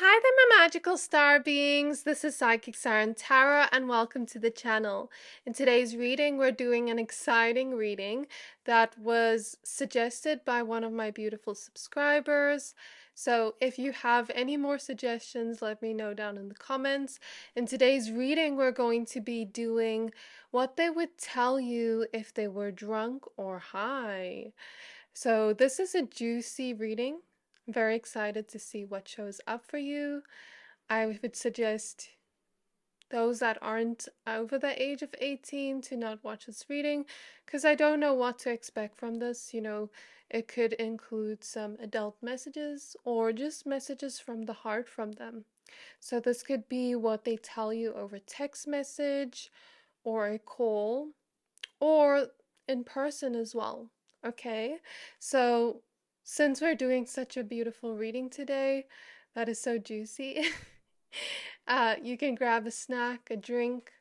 Hi there, my magical star beings. This is Psychic Siren Tarot, and welcome to the channel. In today's reading, we're doing an exciting reading that was suggested by one of my beautiful subscribers. So, if you have any more suggestions, let me know down in the comments. In today's reading, we're going to be doing what they would tell you if they were drunk or high. So, this is a juicy reading very excited to see what shows up for you. I would suggest those that aren't over the age of 18 to not watch this reading because I don't know what to expect from this. You know, it could include some adult messages or just messages from the heart from them. So, this could be what they tell you over text message or a call or in person as well. Okay, so since we're doing such a beautiful reading today, that is so juicy, uh, you can grab a snack, a drink,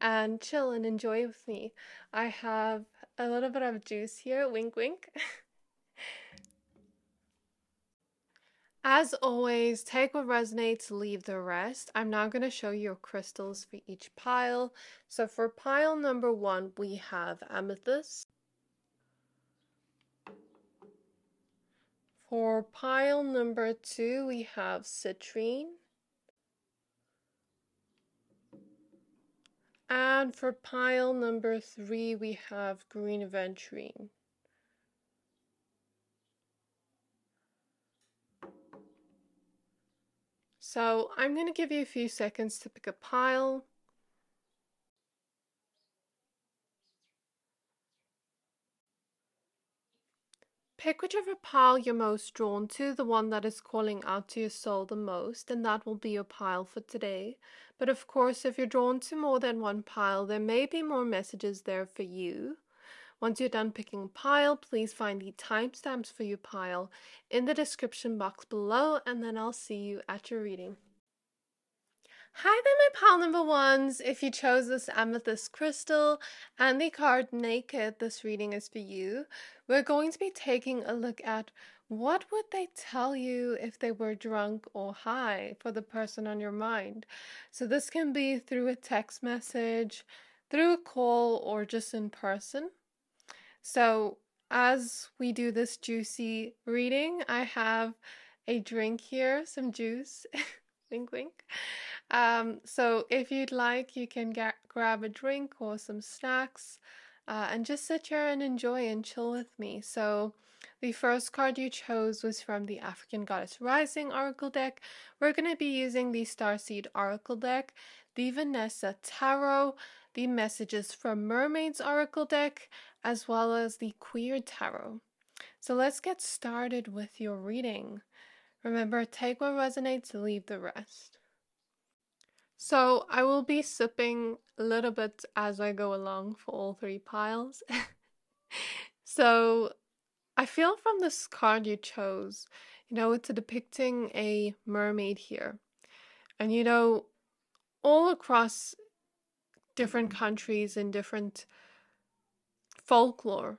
and chill and enjoy with me. I have a little bit of juice here, wink wink. As always, take what resonates, leave the rest. I'm now going to show you crystals for each pile. So for pile number one, we have amethyst. For pile number two, we have citrine. And for pile number three, we have green aventurine. So I'm going to give you a few seconds to pick a pile. Pick whichever pile you're most drawn to, the one that is calling out to your soul the most, and that will be your pile for today. But of course, if you're drawn to more than one pile, there may be more messages there for you. Once you're done picking a pile, please find the timestamps for your pile in the description box below, and then I'll see you at your reading. Hi there, my pile number ones. If you chose this amethyst crystal and the card Naked, this reading is for you. We're going to be taking a look at what would they tell you if they were drunk or high for the person on your mind. So this can be through a text message, through a call, or just in person. So as we do this juicy reading, I have a drink here, some juice. wink, wink. Um, so if you'd like, you can get, grab a drink or some snacks uh, and just sit here and enjoy and chill with me. So the first card you chose was from the African Goddess Rising Oracle deck. We're going to be using the Starseed Oracle deck, the Vanessa Tarot, the Messages from Mermaids Oracle deck, as well as the Queer Tarot. So let's get started with your reading. Remember, take what resonates, leave the rest. So I will be sipping a little bit as I go along for all three piles. so I feel from this card you chose, you know, it's depicting a mermaid here. And you know, all across different countries and different folklore,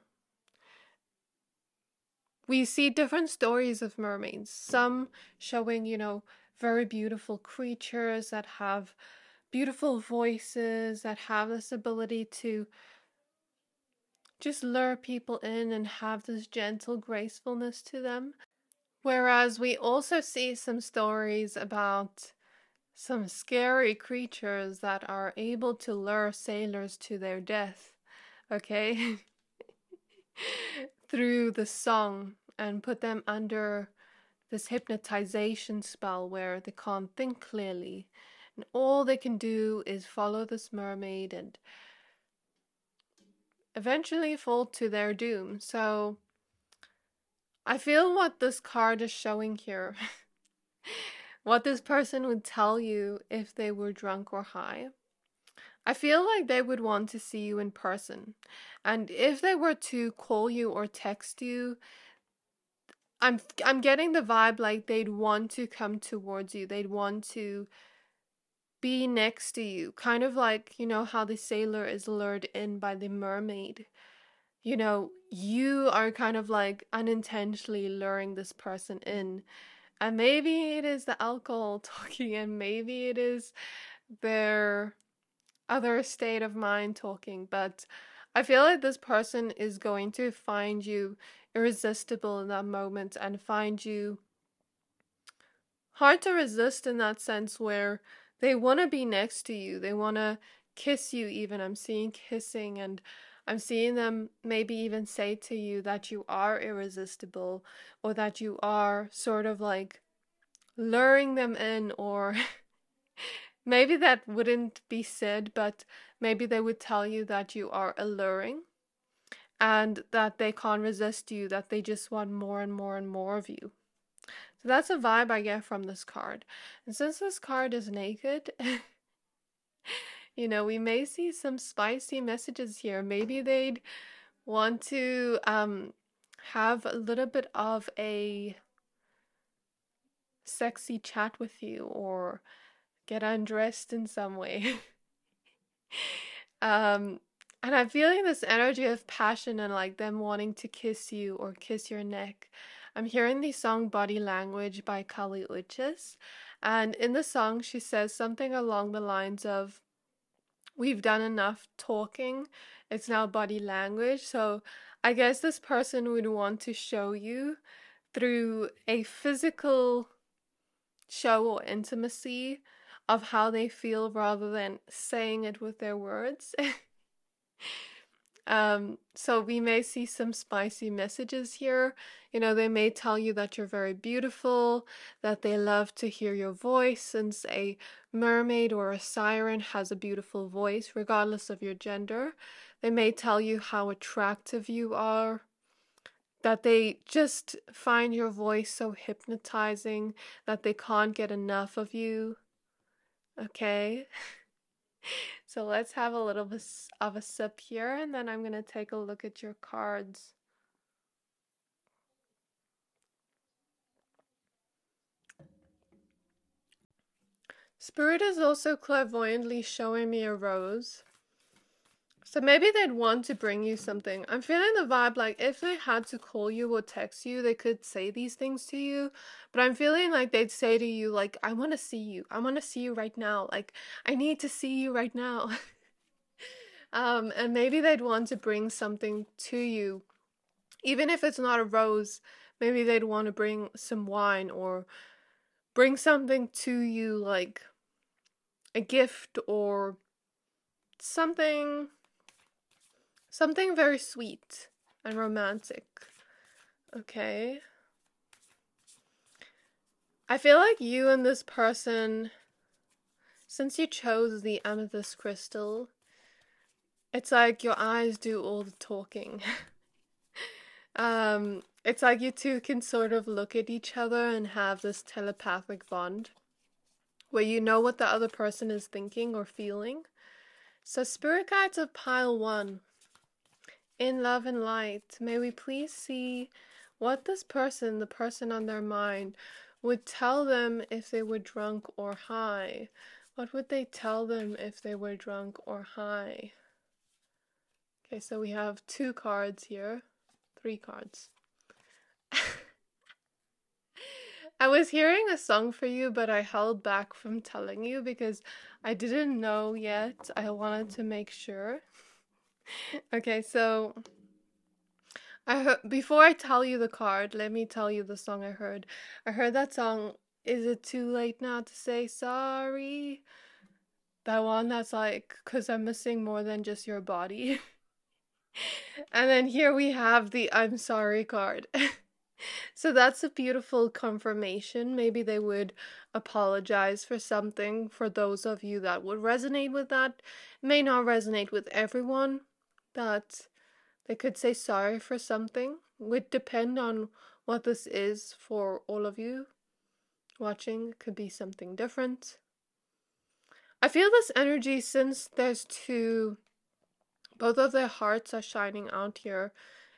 we see different stories of mermaids. Some showing, you know, very beautiful creatures that have beautiful voices, that have this ability to just lure people in and have this gentle gracefulness to them. Whereas we also see some stories about some scary creatures that are able to lure sailors to their death, okay? Through the song and put them under this hypnotization spell where they can't think clearly and all they can do is follow this mermaid and eventually fall to their doom. So I feel what this card is showing here, what this person would tell you if they were drunk or high. I feel like they would want to see you in person. And if they were to call you or text you, I'm I'm getting the vibe like they'd want to come towards you. They'd want to be next to you. Kind of like, you know, how the sailor is lured in by the mermaid. You know, you are kind of like unintentionally luring this person in. and maybe it is the alcohol talking, and maybe it is their other state of mind talking, but I feel like this person is going to find you irresistible in that moment and find you hard to resist in that sense where they want to be next to you. They want to kiss you, even. I'm seeing kissing, and I'm seeing them maybe even say to you that you are irresistible or that you are sort of like luring them in, or maybe that wouldn't be said, but maybe they would tell you that you are alluring and that they can't resist you, that they just want more and more and more of you. So that's a vibe I get from this card. And since this card is naked, you know, we may see some spicy messages here. Maybe they'd want to um, have a little bit of a sexy chat with you or get undressed in some way. um, and I'm feeling this energy of passion and like them wanting to kiss you or kiss your neck. I'm hearing the song Body Language by Kali Uchis. And in the song, she says something along the lines of, We've done enough talking, it's now body language. So I guess this person would want to show you through a physical show or intimacy of how they feel rather than saying it with their words. Um, so we may see some spicy messages here. You know, they may tell you that you're very beautiful, that they love to hear your voice, since a mermaid or a siren has a beautiful voice, regardless of your gender. They may tell you how attractive you are, that they just find your voice so hypnotizing that they can't get enough of you. Okay? so let's have a little bit of a sip here and then I'm going to take a look at your cards. Spirit is also clairvoyantly showing me a rose. So maybe they'd want to bring you something. I'm feeling the vibe like if they had to call you or text you, they could say these things to you. But I'm feeling like they'd say to you, like, I want to see you. I want to see you right now. Like, I need to see you right now. um, and maybe they'd want to bring something to you. Even if it's not a rose, maybe they'd want to bring some wine or bring something to you like a gift or something Something very sweet and romantic. Okay. I feel like you and this person, since you chose the amethyst crystal, it's like your eyes do all the talking. um, it's like you two can sort of look at each other and have this telepathic bond where you know what the other person is thinking or feeling. So, spirit guides of pile one in love and light, may we please see what this person, the person on their mind, would tell them if they were drunk or high. What would they tell them if they were drunk or high? Okay, so we have two cards here, three cards. I was hearing a song for you, but I held back from telling you because I didn't know yet. I wanted to make sure. okay, so I before I tell you the card, let me tell you the song I heard. I heard that song Is it too late now to say sorry? That one that's like cuz I'm missing more than just your body. and then here we have the I'm sorry card. so that's a beautiful confirmation. Maybe they would apologize for something for those of you that would resonate with that. It may not resonate with everyone, that they could say sorry for something. Would depend on what this is for all of you. Watching it could be something different. I feel this energy since there's two both of their hearts are shining out here.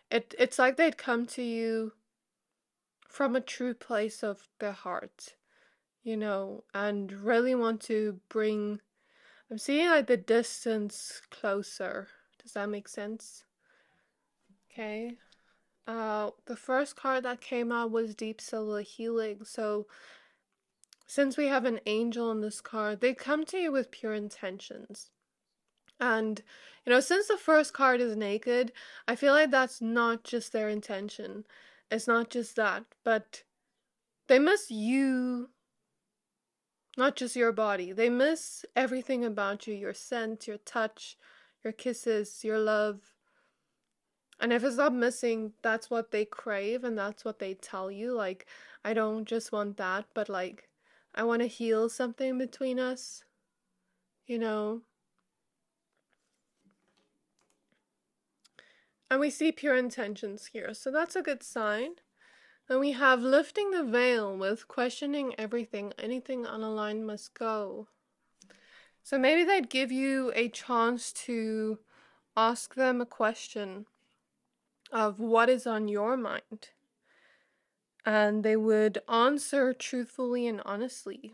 It it's like they'd come to you from a true place of their heart you know and really want to bring i'm seeing like the distance closer does that make sense? Okay. uh, the first card that came out was Deep Cellular Healing. So, since we have an angel in this card, they come to you with pure intentions. And, you know, since the first card is naked, I feel like that's not just their intention. It's not just that, but they miss you, not just your body. They miss everything about you your scent, your touch, your kisses, your love. And if it's not missing, that's what they crave and that's what they tell you. Like, I don't just want that, but like, I want to heal something between us. You know? And we see pure intentions here, so that's a good sign. And we have lifting the veil with questioning everything, anything unaligned must go. So maybe they'd give you a chance to ask them a question of what is on your mind. And they would answer truthfully and honestly.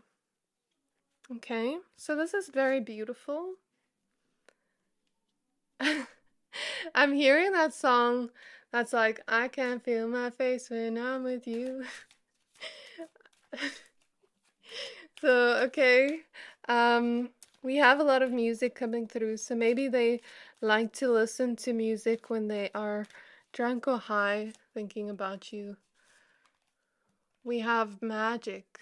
Okay, so this is very beautiful. I'm hearing that song that's like, I can't feel my face when I'm with you. so, okay. Um, we have a lot of music coming through, so maybe they like to listen to music when they are drunk or high, thinking about you. We have magic.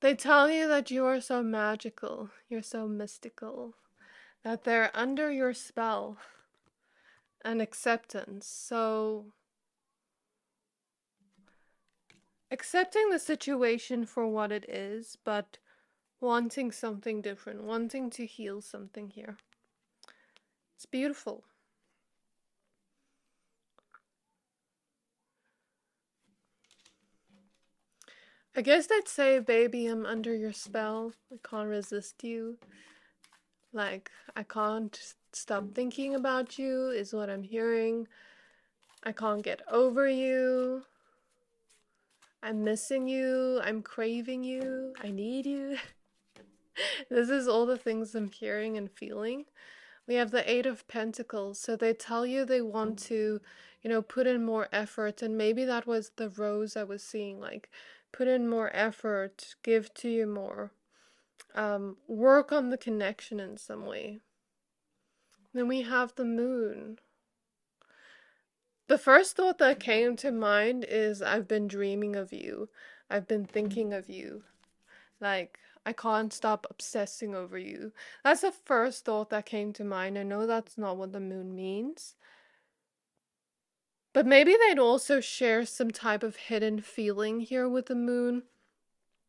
They tell you that you are so magical, you're so mystical, that they're under your spell and acceptance. So, accepting the situation for what it is, but wanting something different, wanting to heal something here. It's beautiful. I guess I'd say, baby, I'm under your spell. I can't resist you. Like, I can't stop thinking about you, is what I'm hearing. I can't get over you. I'm missing you. I'm craving you. I need you. this is all the things I'm hearing and feeling. We have the Eight of Pentacles. So they tell you they want mm. to, you know, put in more effort. And maybe that was the rose I was seeing. Like, put in more effort, give to you more um, work on the connection in some way. Then we have the moon. The first thought that mm. came to mind is I've been dreaming of you. I've been thinking mm. of you. Like, I can't stop obsessing over you. That's the first thought that came to mind. I know that's not what the moon means. But maybe they'd also share some type of hidden feeling here with the moon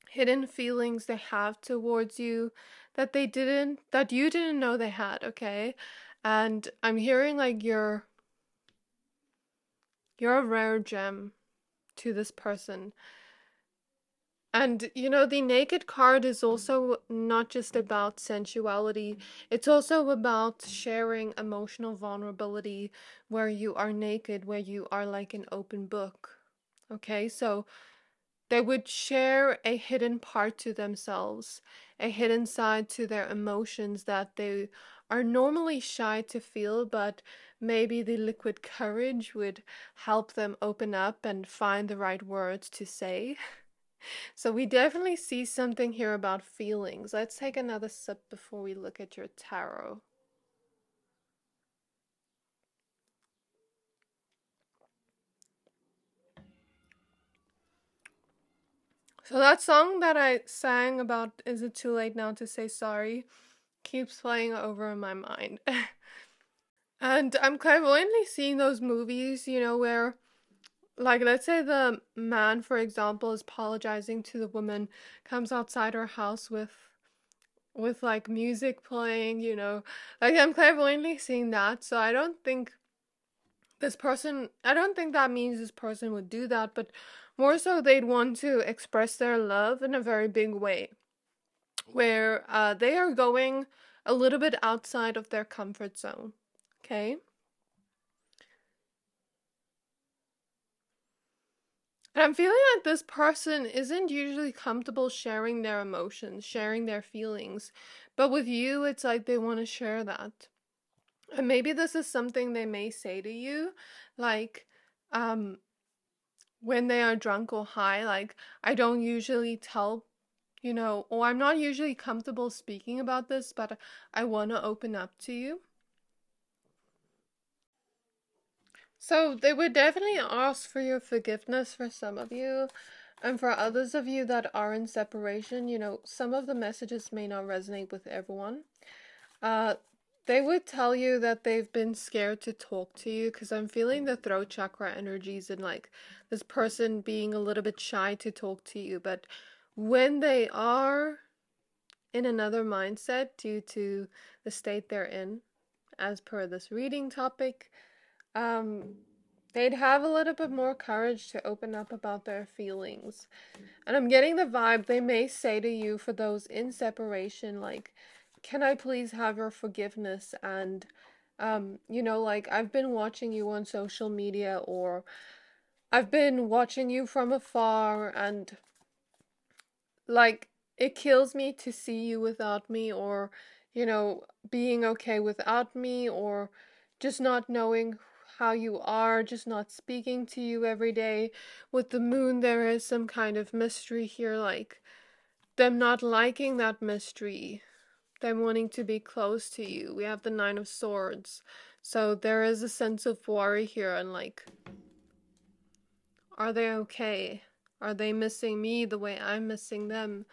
hidden feelings they have towards you that they didn't that you didn't know they had, okay? And I'm hearing like you're you're a rare gem to this person. And you know, the naked card is also not just about sensuality, it's also about sharing emotional vulnerability where you are naked, where you are like an open book. Okay, so they would share a hidden part to themselves, a hidden side to their emotions that they are normally shy to feel, but maybe the liquid courage would help them open up and find the right words to say. So, we definitely see something here about feelings. Let's take another sip before we look at your tarot. So that song that I sang about Is It Too Late Now to Say Sorry keeps playing over in my mind. and I'm clairvoyantly seeing those movies, you know, where like let's say the man for example is apologizing to the woman comes outside her house with with like music playing you know like i'm clairvoyantly seeing that so i don't think this person i don't think that means this person would do that but more so, they'd want to express their love in a very big way, where uh, they are going a little bit outside of their comfort zone. Okay? And I'm feeling like this person isn't usually comfortable sharing their emotions, sharing their feelings. But with you, it's like they want to share that. And maybe this is something they may say to you, like, um, when they are drunk or high, like, I don't usually tell, you know, or I'm not usually comfortable speaking about this, but I want to open up to you. So they would definitely ask for your forgiveness for some of you. And for others of you that are in separation, you know, some of the messages may not resonate with everyone. Uh, they would tell you that they've been scared to talk to you because I'm feeling the throat chakra energies and like this person being a little bit shy to talk to you. But when they are in another mindset due to the state they're in, as per this reading topic, um, they'd have a little bit more courage to open up about their feelings. And I'm getting the vibe they may say to you for those in separation, like, can I please have your forgiveness? And, um, you know, like, I've been watching you on social media or I've been watching you from afar and, like, it kills me to see you without me or, you know, being okay without me or just not knowing how you are, just not speaking to you every day. With the moon, there is some kind of mystery here, like them not liking that mystery, them wanting to be close to you. We have the Nine of Swords. So there is a sense of worry here, and like, are they okay? Are they missing me the way I'm missing them?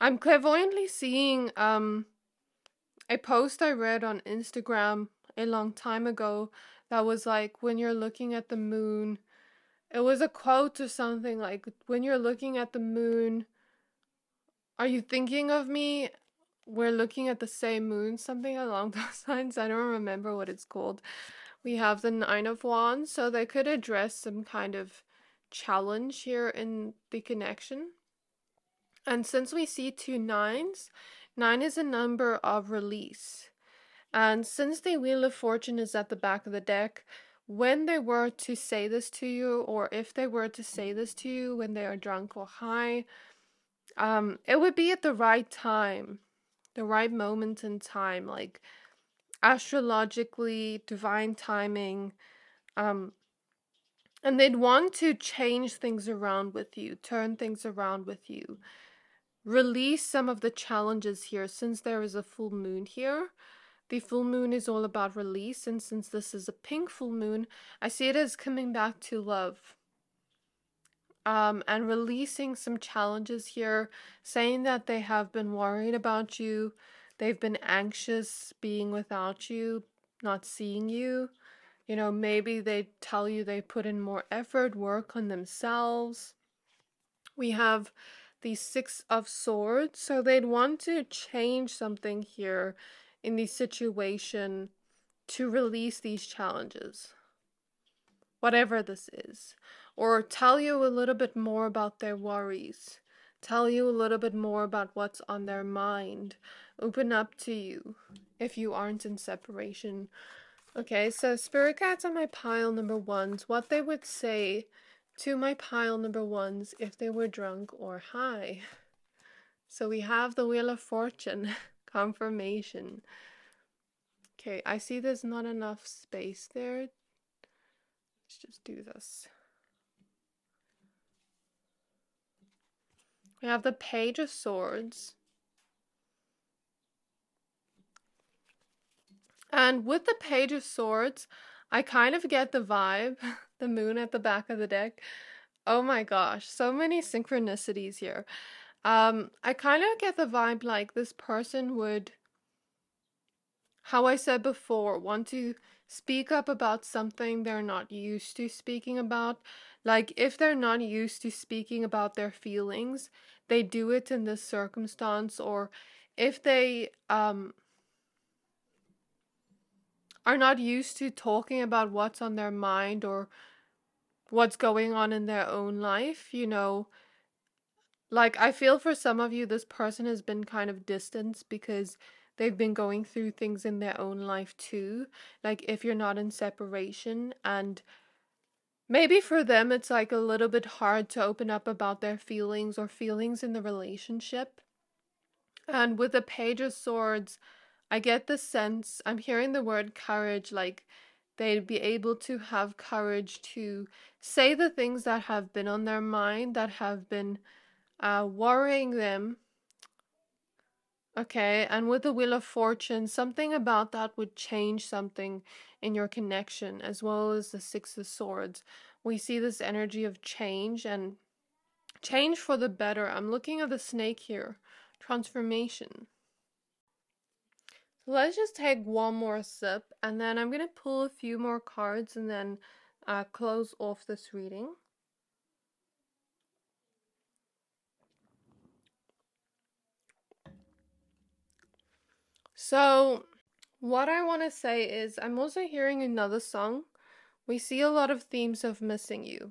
I'm clairvoyantly seeing um a post I read on Instagram a long time ago that was like when you're looking at the moon it was a quote or something like when you're looking at the moon are you thinking of me? We're looking at the same moon something along those lines i don't remember what it's called. We have the nine of wands so they could address some kind of challenge here in the connection. And since we see two nines nine is a number of release and since the Wheel of Fortune is at the back of the deck, when they were to say this to you, or if they were to say this to you when they are drunk or high, um, it would be at the right time, the right moment in time, like astrologically, divine timing. Um, and they'd want to change things around with you, turn things around with you, release some of the challenges here since there is a full moon here. The full moon is all about release, and since this is a pink full moon, I see it as coming back to love. Um, and releasing some challenges here, saying that they have been worried about you, they've been anxious being without you, not seeing you. You know, maybe they tell you they put in more effort, work on themselves. We have the Six of Swords, so they'd want to change something here in the situation to release these challenges, whatever this is, or tell you a little bit more about their worries, tell you a little bit more about what's on their mind, open up to you if you aren't in separation. Okay, so spirit guides on my pile number ones, what they would say to my pile number ones if they were drunk or high. So we have the Wheel of Fortune. confirmation. Okay, I see there's not enough space there. Let's just do this. We have the Page of Swords. And with the Page of Swords, I kind of get the vibe, the moon at the back of the deck. Oh my gosh, so many synchronicities here. Um, I kind of get the vibe like this person would, how I said before, want to speak up about something they're not used to speaking about. Like, if they're not used to speaking about their feelings, they do it in this circumstance, or if they, um, are not used to talking about what's on their mind or what's going on in their own life, you know, like, I feel for some of you, this person has been kind of distanced because they've been going through things in their own life too. Like, if you're not in separation, and maybe for them, it's like a little bit hard to open up about their feelings or feelings in the relationship. And with the Page of Swords, I get the sense, I'm hearing the word courage, like they'd be able to have courage to say the things that have been on their mind, that have been uh, worrying them. Okay, and with the Wheel of Fortune, something about that would change something in your connection, as well as the Six of Swords. We see this energy of change and change for the better. I'm looking at the snake here, transformation. So let's just take one more sip, and then I'm going to pull a few more cards and then uh, close off this reading. So, what I want to say is, I'm also hearing another song. We see a lot of themes of missing you.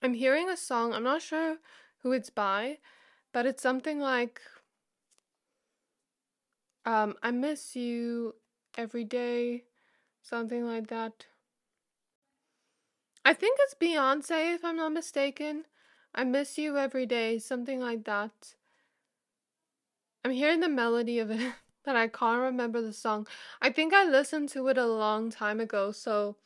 I'm hearing a song, I'm not sure who it's by, but it's something like um, I miss you every day, something like that. I think it's Beyonce, if I'm not mistaken. I miss you every day, something like that. I'm hearing the melody of it. but I can't remember the song. I think I listened to it a long time ago, so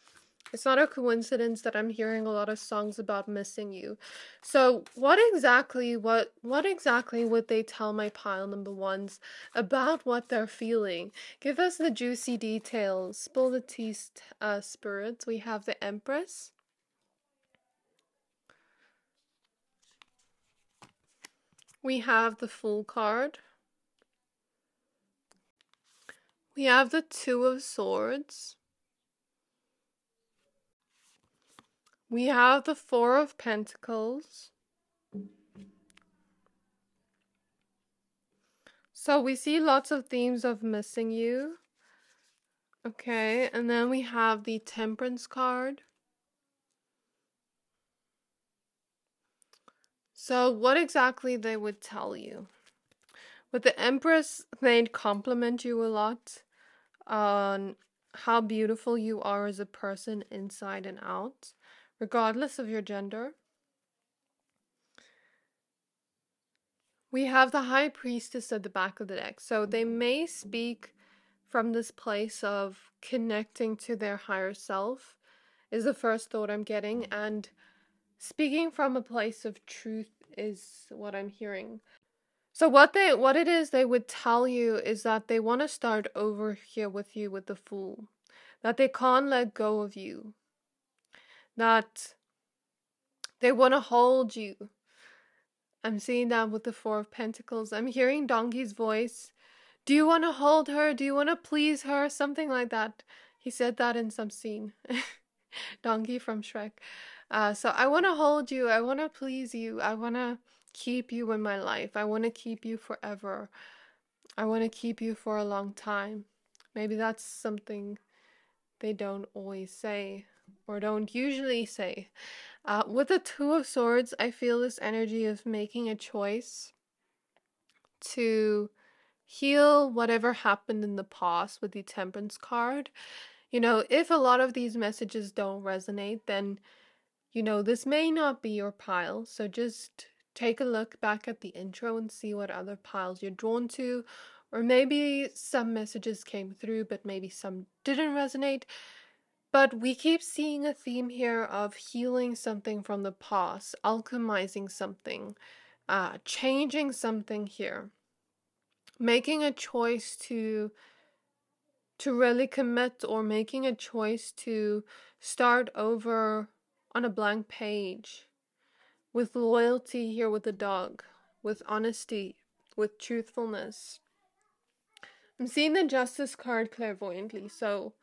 it's not a coincidence that I'm hearing a lot of songs about missing you. So, what exactly what what exactly would they tell my pile number ones about what they're feeling? Give us the juicy details. Spill the tea, uh, spirits. We have the Empress. We have the Fool card. We have the Two of Swords. We have the Four of Pentacles. So we see lots of themes of missing you. Okay, and then we have the Temperance card. So what exactly they would tell you? With the Empress, they'd compliment you a lot on how beautiful you are as a person inside and out, regardless of your gender. We have the High Priestess at the back of the deck. So they may speak from this place of connecting to their higher self, is the first thought I'm getting. And speaking from a place of truth is what I'm hearing. So what they what it is they would tell you is that they want to start over here with you with the fool. That they can't let go of you. That they want to hold you. I'm seeing that with the 4 of pentacles. I'm hearing Donkey's voice. Do you want to hold her? Do you want to please her? Something like that. He said that in some scene. Donkey from Shrek. Uh, so I want to hold you. I want to please you. I want to keep you in my life. I want to keep you forever. I want to keep you for a long time. Maybe that's something they don't always say or don't usually say. Uh, with the Two of Swords, I feel this energy of making a choice to heal whatever happened in the past with the Temperance card. You know, if a lot of these messages don't resonate, then, you know, this may not be your pile. So just take a look back at the intro and see what other piles you're drawn to, or maybe some messages came through, but maybe some didn't resonate. But we keep seeing a theme here of healing something from the past, alchemizing something, uh, changing something here, making a choice to to really commit or making a choice to start over on a blank page with loyalty here with the dog, with honesty, with truthfulness. I'm seeing the justice card clairvoyantly, so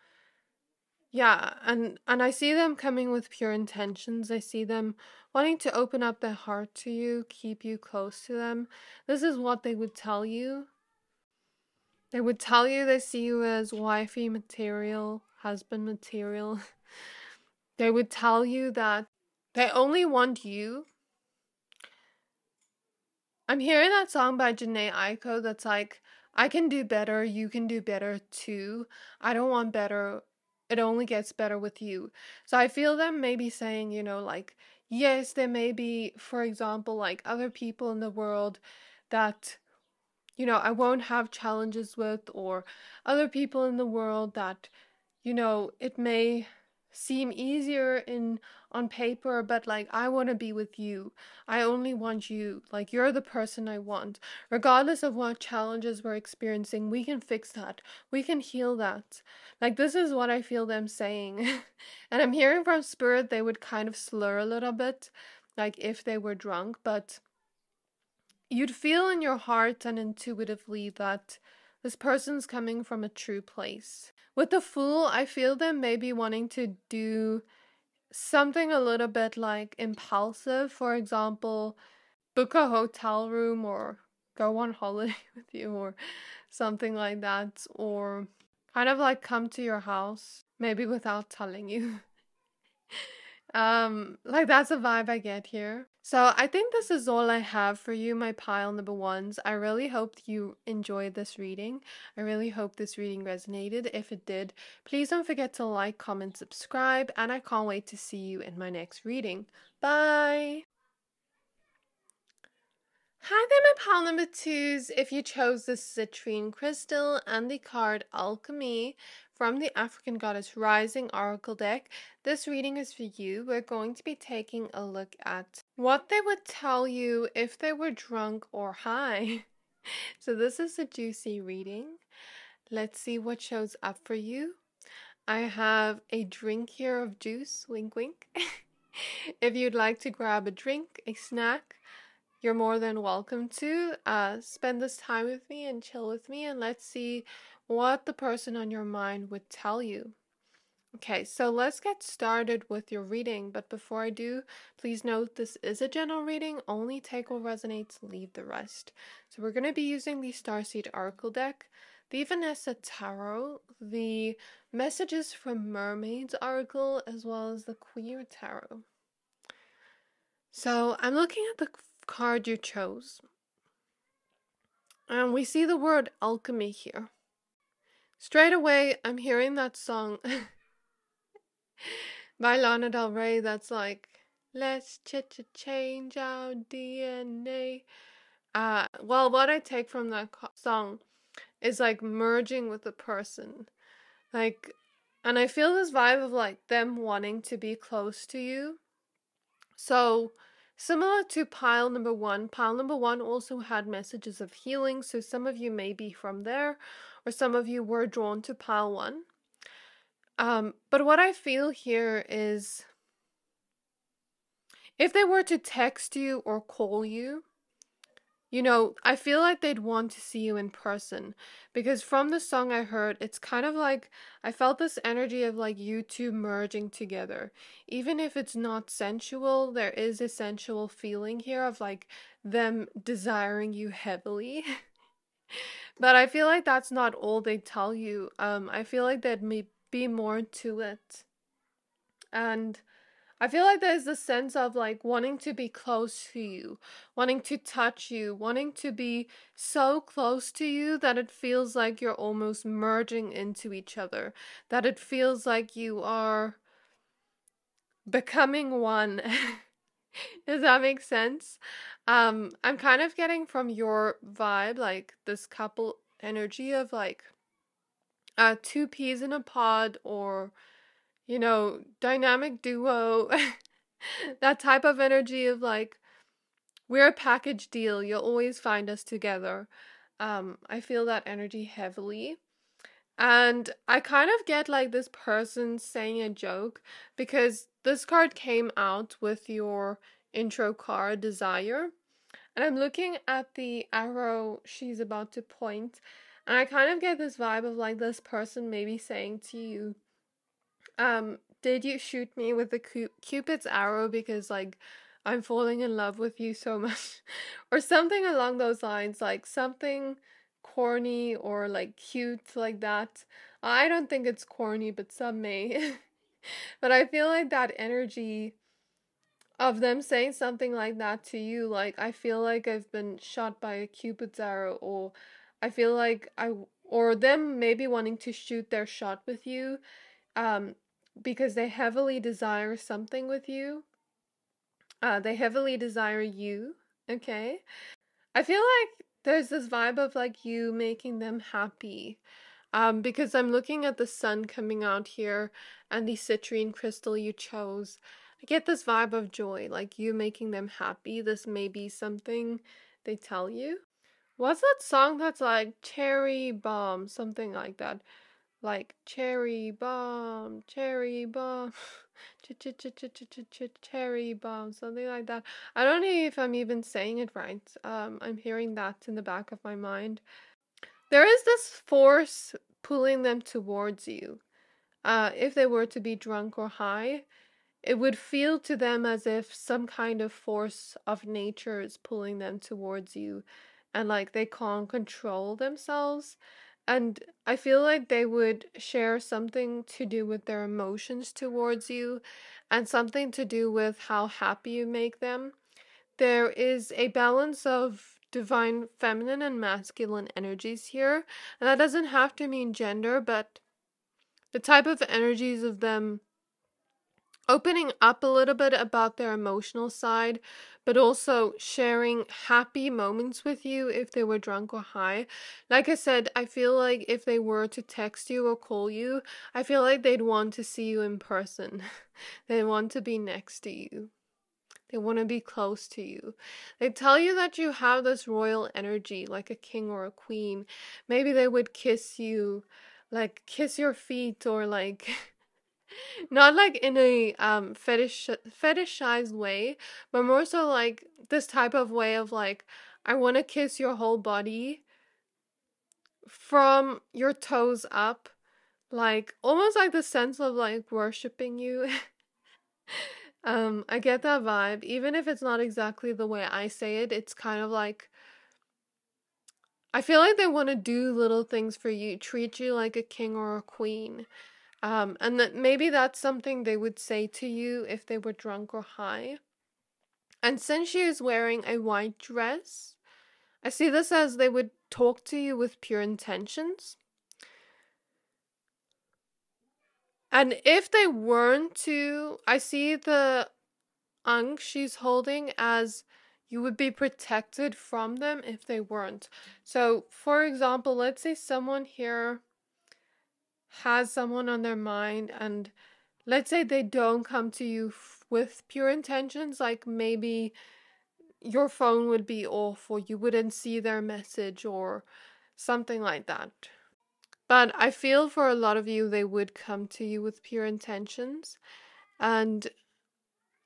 yeah, and and I see them coming with pure intentions. I see them wanting to open up their heart to you, keep you close to them. This is what they would tell you. They would tell you they see you as wifey material, husband material. they would tell you that they only want you I'm hearing that song by Jhené Aiko that's like, I can do better, you can do better too. I don't want better, it only gets better with you. So I feel them maybe saying, you know, like, yes, there may be, for example, like other people in the world that you know, I won't have challenges with or other people in the world that, you know, it may seem easier in on paper but like I want to be with you. I only want you. Like you're the person I want. Regardless of what challenges we're experiencing, we can fix that. We can heal that. Like this is what I feel them saying. and I'm hearing from spirit they would kind of slur a little bit like if they were drunk, but you'd feel in your heart and intuitively that this person's coming from a true place. With the fool, I feel them maybe wanting to do something a little bit like impulsive. For example, book a hotel room or go on holiday with you or something like that. Or kind of like come to your house, maybe without telling you. Um, like that's a vibe I get here. So I think this is all I have for you, my pile number ones. I really hope you enjoyed this reading. I really hope this reading resonated. If it did, please don't forget to like, comment, subscribe, and I can't wait to see you in my next reading. Bye! Hi there, my pile number twos. If you chose the citrine crystal and the card alchemy from the African Goddess Rising Oracle deck, this reading is for you. We're going to be taking a look at what they would tell you if they were drunk or high. so, this is a juicy reading. Let's see what shows up for you. I have a drink here of juice, wink wink. if you'd like to grab a drink, a snack, you're more than welcome to uh, spend this time with me and chill with me, and let's see what the person on your mind would tell you. Okay, so let's get started with your reading. But before I do, please note this is a general reading. Only take what resonates, leave the rest. So we're going to be using the Starseed Oracle deck, the Vanessa Tarot, the Messages from Mermaids Oracle, as well as the Queer Tarot. So I'm looking at the card you chose. And we see the word alchemy here. Straight away, I'm hearing that song by Lana Del Rey that's like, let's ch ch change our DNA. Uh, well, what I take from that song is like merging with the person. Like, and I feel this vibe of like them wanting to be close to you. So, Similar to pile number one, pile number one also had messages of healing, so some of you may be from there, or some of you were drawn to pile one. Um, but what I feel here is if they were to text you or call you, you know, I feel like they'd want to see you in person because from the song I heard, it's kind of like I felt this energy of like you two merging together. Even if it's not sensual, there is a sensual feeling here of like them desiring you heavily. but I feel like that's not all they tell you. Um, I feel like there'd be more to it. And I feel like there's a sense of like wanting to be close to you, wanting to touch you, wanting to be so close to you that it feels like you're almost merging into each other, that it feels like you are becoming one. Does that make sense? Um, I'm kind of getting from your vibe like this couple energy of like uh two peas in a pod or you know, dynamic duo, that type of energy of like, we're a package deal. You'll always find us together. Um, I feel that energy heavily. And I kind of get like this person saying a joke because this card came out with your intro card, Desire. And I'm looking at the arrow she's about to point, and I kind of get this vibe of like this person maybe saying to you, um, did you shoot me with the cu- Cupid's arrow because like I'm falling in love with you so much, or something along those lines, like something corny or like cute like that. I don't think it's corny, but some may. but I feel like that energy of them saying something like that to you, like I feel like I've been shot by a Cupid's arrow, or I feel like I, or them maybe wanting to shoot their shot with you, um, because they heavily desire something with you. Uh, they heavily desire you, okay? I feel like there's this vibe of like you making them happy. Um, because I'm looking at the sun coming out here and the citrine crystal you chose. I get this vibe of joy, like you making them happy. This may be something they tell you. What's that song that's like cherry bomb, something like that? Like cherry bomb, cherry bomb, cherry bomb, something like that. I don't know if I'm even saying it right. Um, I'm hearing that in the back of my mind. There is this force pulling them towards you. Uh, if they were to be drunk or high, it would feel to them as if some kind of force of nature is pulling them towards you and like they can't control themselves. And I feel like they would share something to do with their emotions towards you and something to do with how happy you make them. There is a balance of divine feminine and masculine energies here. And that doesn't have to mean gender, but the type of energies of them opening up a little bit about their emotional side, but also sharing happy moments with you if they were drunk or high. Like I said, I feel like if they were to text you or call you, I feel like they'd want to see you in person. they want to be next to you. They want to be close to you. They tell you that you have this royal energy, like a king or a queen. Maybe they would kiss you, like kiss your feet, or like not like in a um fetish fetishized way, but more so like this type of way of like I want to kiss your whole body from your toes up, like almost like the sense of like worshiping you. um, I get that vibe, even if it's not exactly the way I say it. It's kind of like I feel like they want to do little things for you, treat you like a king or a queen. Um, and that maybe that's something they would say to you if they were drunk or high. And since she is wearing a white dress, I see this as they would talk to you with pure intentions. And if they weren't to, I see the ankh she's holding as you would be protected from them if they weren't. So, for example, let's say someone here has someone on their mind and let's say they don't come to you f- with pure intentions like maybe your phone would be off or you wouldn't see their message or something like that. But i feel for a lot of you they would come to you with pure intentions and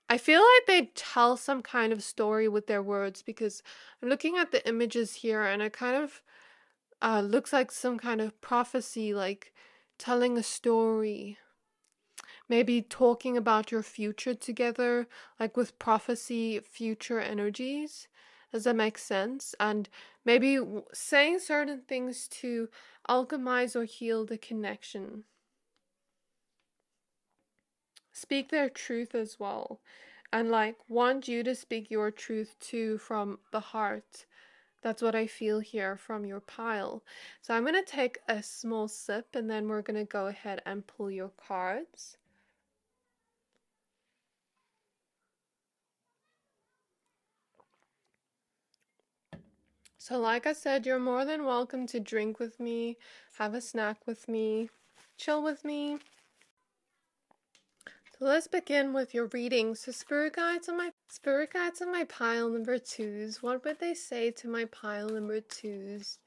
I feel like they tell some kind of story with their words because I'm looking at the images here and it kind of uh, looks like some kind of prophecy, like telling a story, maybe talking about your future together, like with prophecy, future energies. Does that make sense? And maybe saying certain things to alchemize or heal the connection. Speak their truth as well. And like want you to speak your truth too from the heart that's what I feel here from your pile. So I'm going to take a small sip and then we're going to go ahead and pull your cards. So, like I said, you're more than welcome to drink with me, have a snack with me, chill with me. So let's begin with your reading. So spirit guides on my spirit guides on my pile number twos. What would they say to my pile number twos?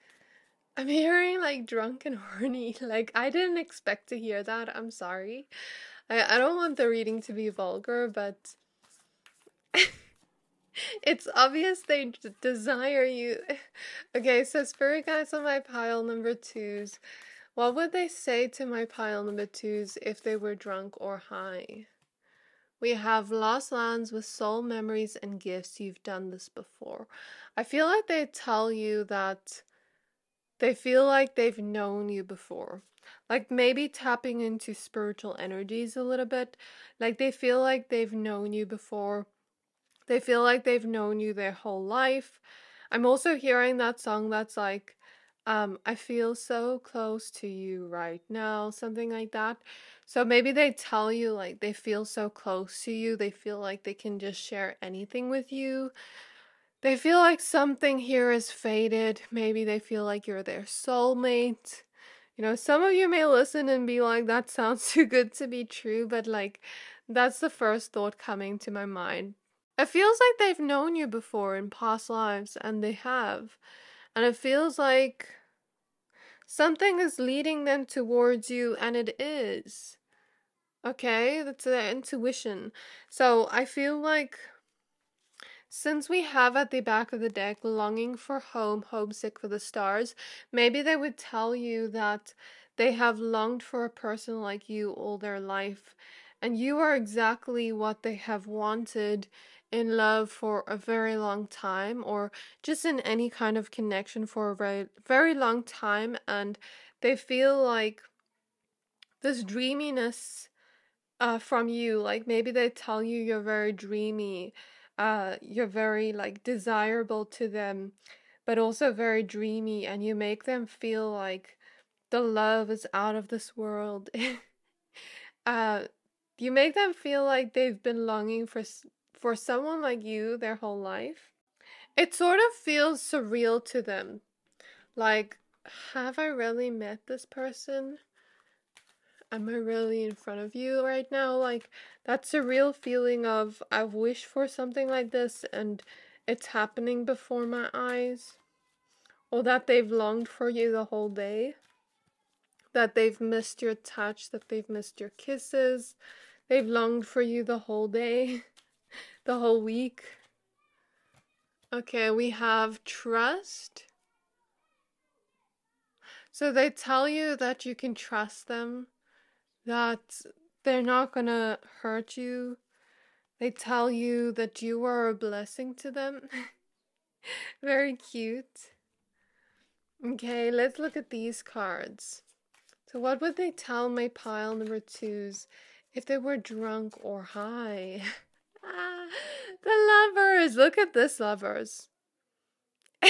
I'm hearing like drunk and horny. Like I didn't expect to hear that. I'm sorry. I, I don't want the reading to be vulgar, but it's obvious they desire you. okay, so spirit guides on my pile number twos. What would they say to my pile number twos if they were drunk or high? We have lost lands with soul memories and gifts. You've done this before. I feel like they tell you that they feel like they've known you before. Like maybe tapping into spiritual energies a little bit. Like they feel like they've known you before. They feel like they've known you their whole life. I'm also hearing that song that's like, um, I feel so close to you right now, something like that. So maybe they tell you like they feel so close to you, they feel like they can just share anything with you. they feel like something here is faded. Maybe they feel like you're their soulmate. You know, some of you may listen and be like, that sounds too good to be true, but like, that's the first thought coming to my mind. It feels like they've known you before in past lives, and they have. And it feels like something is leading them towards you, and it is. Okay, that's their intuition. So I feel like since we have at the back of the deck longing for home, homesick for the stars, maybe they would tell you that they have longed for a person like you all their life, and you are exactly what they have wanted in love for a very long time, or just in any kind of connection for a very, very long time, and they feel like this dreaminess uh, from you. Like maybe they tell you you're very dreamy uh you're very like desirable to them but also very dreamy and you make them feel like the love is out of this world uh you make them feel like they've been longing for for someone like you their whole life it sort of feels surreal to them like have i really met this person am I really in front of you right now? Like, that's a real feeling of I've wished for something like this and it's happening before my eyes. Or that they've longed for you the whole day. That they've missed your touch, that they've missed your kisses. They've longed for you the whole day, the whole week. Okay, we have trust. So they tell you that you can trust them that they're not gonna hurt you. They tell you that you are a blessing to them. Very cute. Okay, let's look at these cards. So, what would they tell my pile number twos if they were drunk or high? the lovers! Look at this, lovers.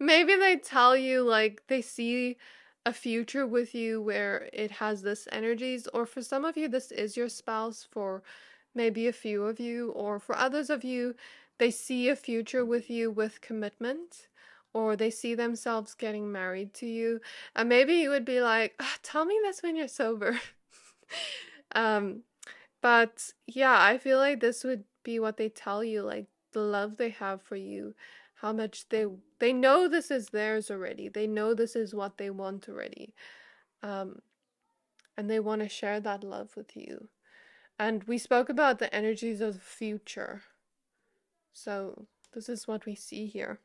Maybe they tell you, like, they see a future with you where it has this energies or for some of you this is your spouse for maybe a few of you or for others of you they see a future with you with commitment or they see themselves getting married to you and maybe you would be like oh, tell me this when you're sober um but yeah i feel like this would be what they tell you like the love they have for you how much they they know this is theirs already. They know this is what they want already. Um, and they want to share that love with you. And we spoke about the energies of the future. So this is what we see here.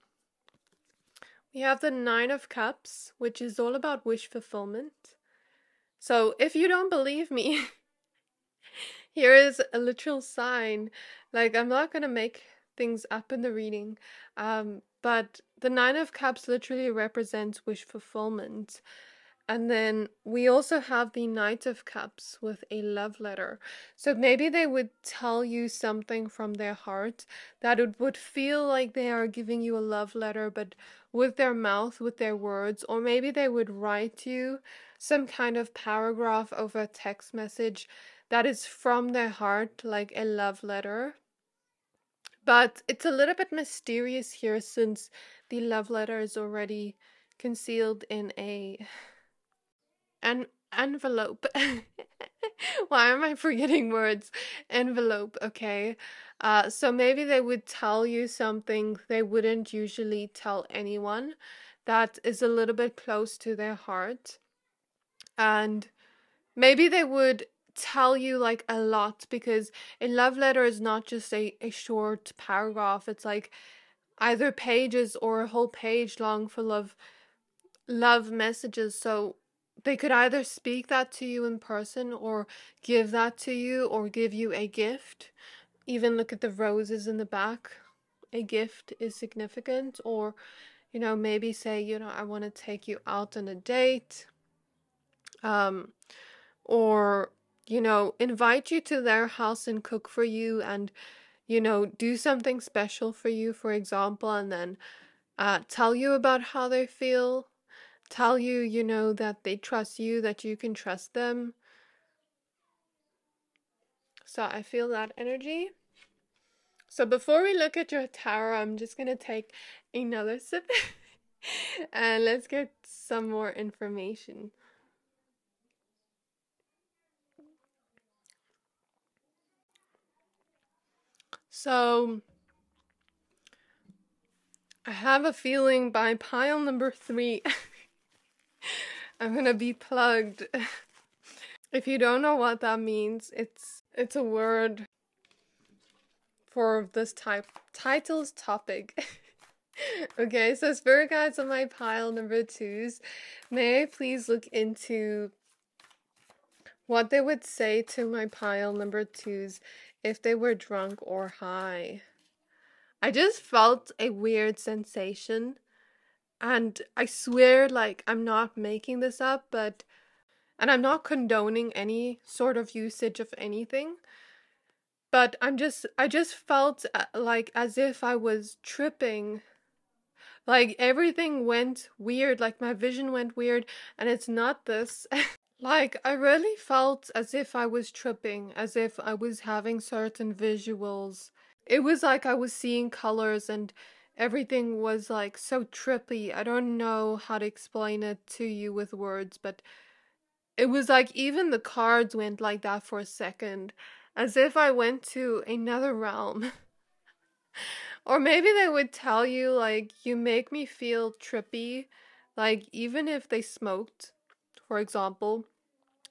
We have the Nine of Cups, which is all about wish fulfillment. So if you don't believe me, here is a literal sign. Like, I'm not going to make things up in the reading. Um, but the Nine of Cups literally represents wish fulfillment. And then we also have the Knight of Cups with a love letter. So maybe they would tell you something from their heart that it would feel like they are giving you a love letter, but with their mouth, with their words. Or maybe they would write you some kind of paragraph over a text message that is from their heart, like a love letter. But it's a little bit mysterious here since the love letter is already concealed in a an envelope. Why am I forgetting words? Envelope, okay. Uh, so maybe they would tell you something they wouldn't usually tell anyone that is a little bit close to their heart. And maybe they would tell you like a lot because a love letter is not just a, a short paragraph. It's like either pages or a whole page long full of love messages. So they could either speak that to you in person or give that to you or give you a gift. Even look at the roses in the back. A gift is significant or you know maybe say you know i want to take you out on a date um or you know, invite you to their house and cook for you and, you know, do something special for you, for example, and then uh, tell you about how they feel, tell you, you know, that they trust you, that you can trust them. So I feel that energy. So before we look at your tarot, I'm just going to take another sip and let's get some more information. So I have a feeling by pile number three, I'm gonna be plugged. if you don't know what that means, it's it's a word for this type titles topic. okay, so spirit guides on my pile number twos. May I please look into what they would say to my pile number twos if they were drunk or high? I just felt a weird sensation. And I swear, like, I'm not making this up, but. And I'm not condoning any sort of usage of anything. But I'm just. I just felt uh, like as if I was tripping. Like, everything went weird. Like, my vision went weird. And it's not this. like, I really felt as if I was tripping, as if I was having certain visuals it was like I was seeing colors and everything was like so trippy. I don't know how to explain it to you with words, but it was like even the cards went like that for a second, as if I went to another realm. or maybe they would tell you, like, you make me feel trippy, like, even if they smoked, for example.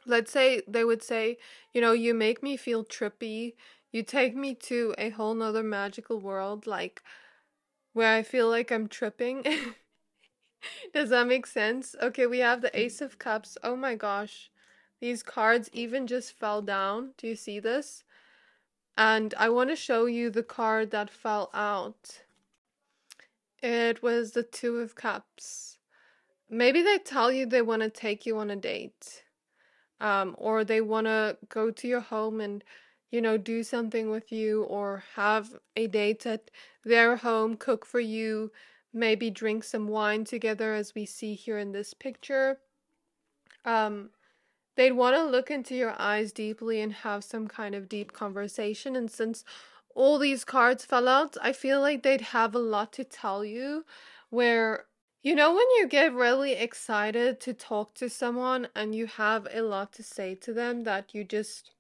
Let's say they would say, you know, you make me feel trippy you take me to a whole nother magical world, like where I feel like I'm tripping. Does that make sense? Okay, we have the Ace of Cups. Oh my gosh. These cards even just fell down. Do you see this? And I want to show you the card that fell out. It was the Two of Cups. Maybe they tell you they want to take you on a date. Um, or they want to go to your home and you know, do something with you or have a date at their home, cook for you, maybe drink some wine together as we see here in this picture. Um, they'd want to look into your eyes deeply and have some kind of deep conversation. And since all these cards fell out, I feel like they'd have a lot to tell you. Where, you know, when you get really excited to talk to someone and you have a lot to say to them that you just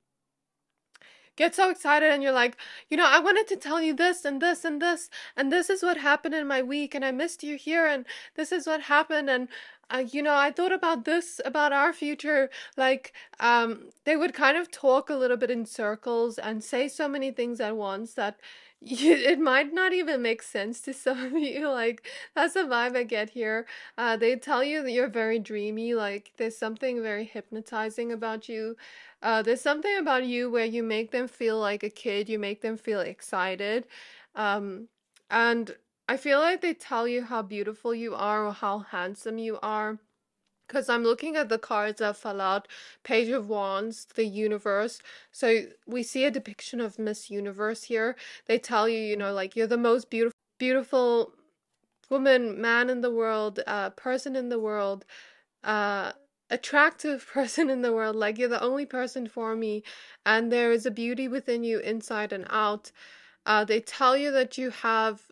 get so excited and you're like, you know, I wanted to tell you this and this and this and this is what happened in my week and I missed you here and this is what happened and uh, you know, I thought about this about our future. Like, um, they would kind of talk a little bit in circles and say so many things at once that you, it might not even make sense to some of you. Like, that's the vibe I get here. Uh, they tell you that you're very dreamy. Like, there's something very hypnotizing about you. Uh, there's something about you where you make them feel like a kid, you make them feel excited. Um, and I feel like they tell you how beautiful you are or how handsome you are. Because I'm looking at the cards that fell out Page of Wands, the universe. So we see a depiction of Miss Universe here. They tell you, you know, like you're the most beautiful, beautiful woman, man in the world, uh, person in the world. Uh, attractive person in the world. Like, you're the only person for me, and there is a beauty within you, inside and out. Uh, they tell you that you have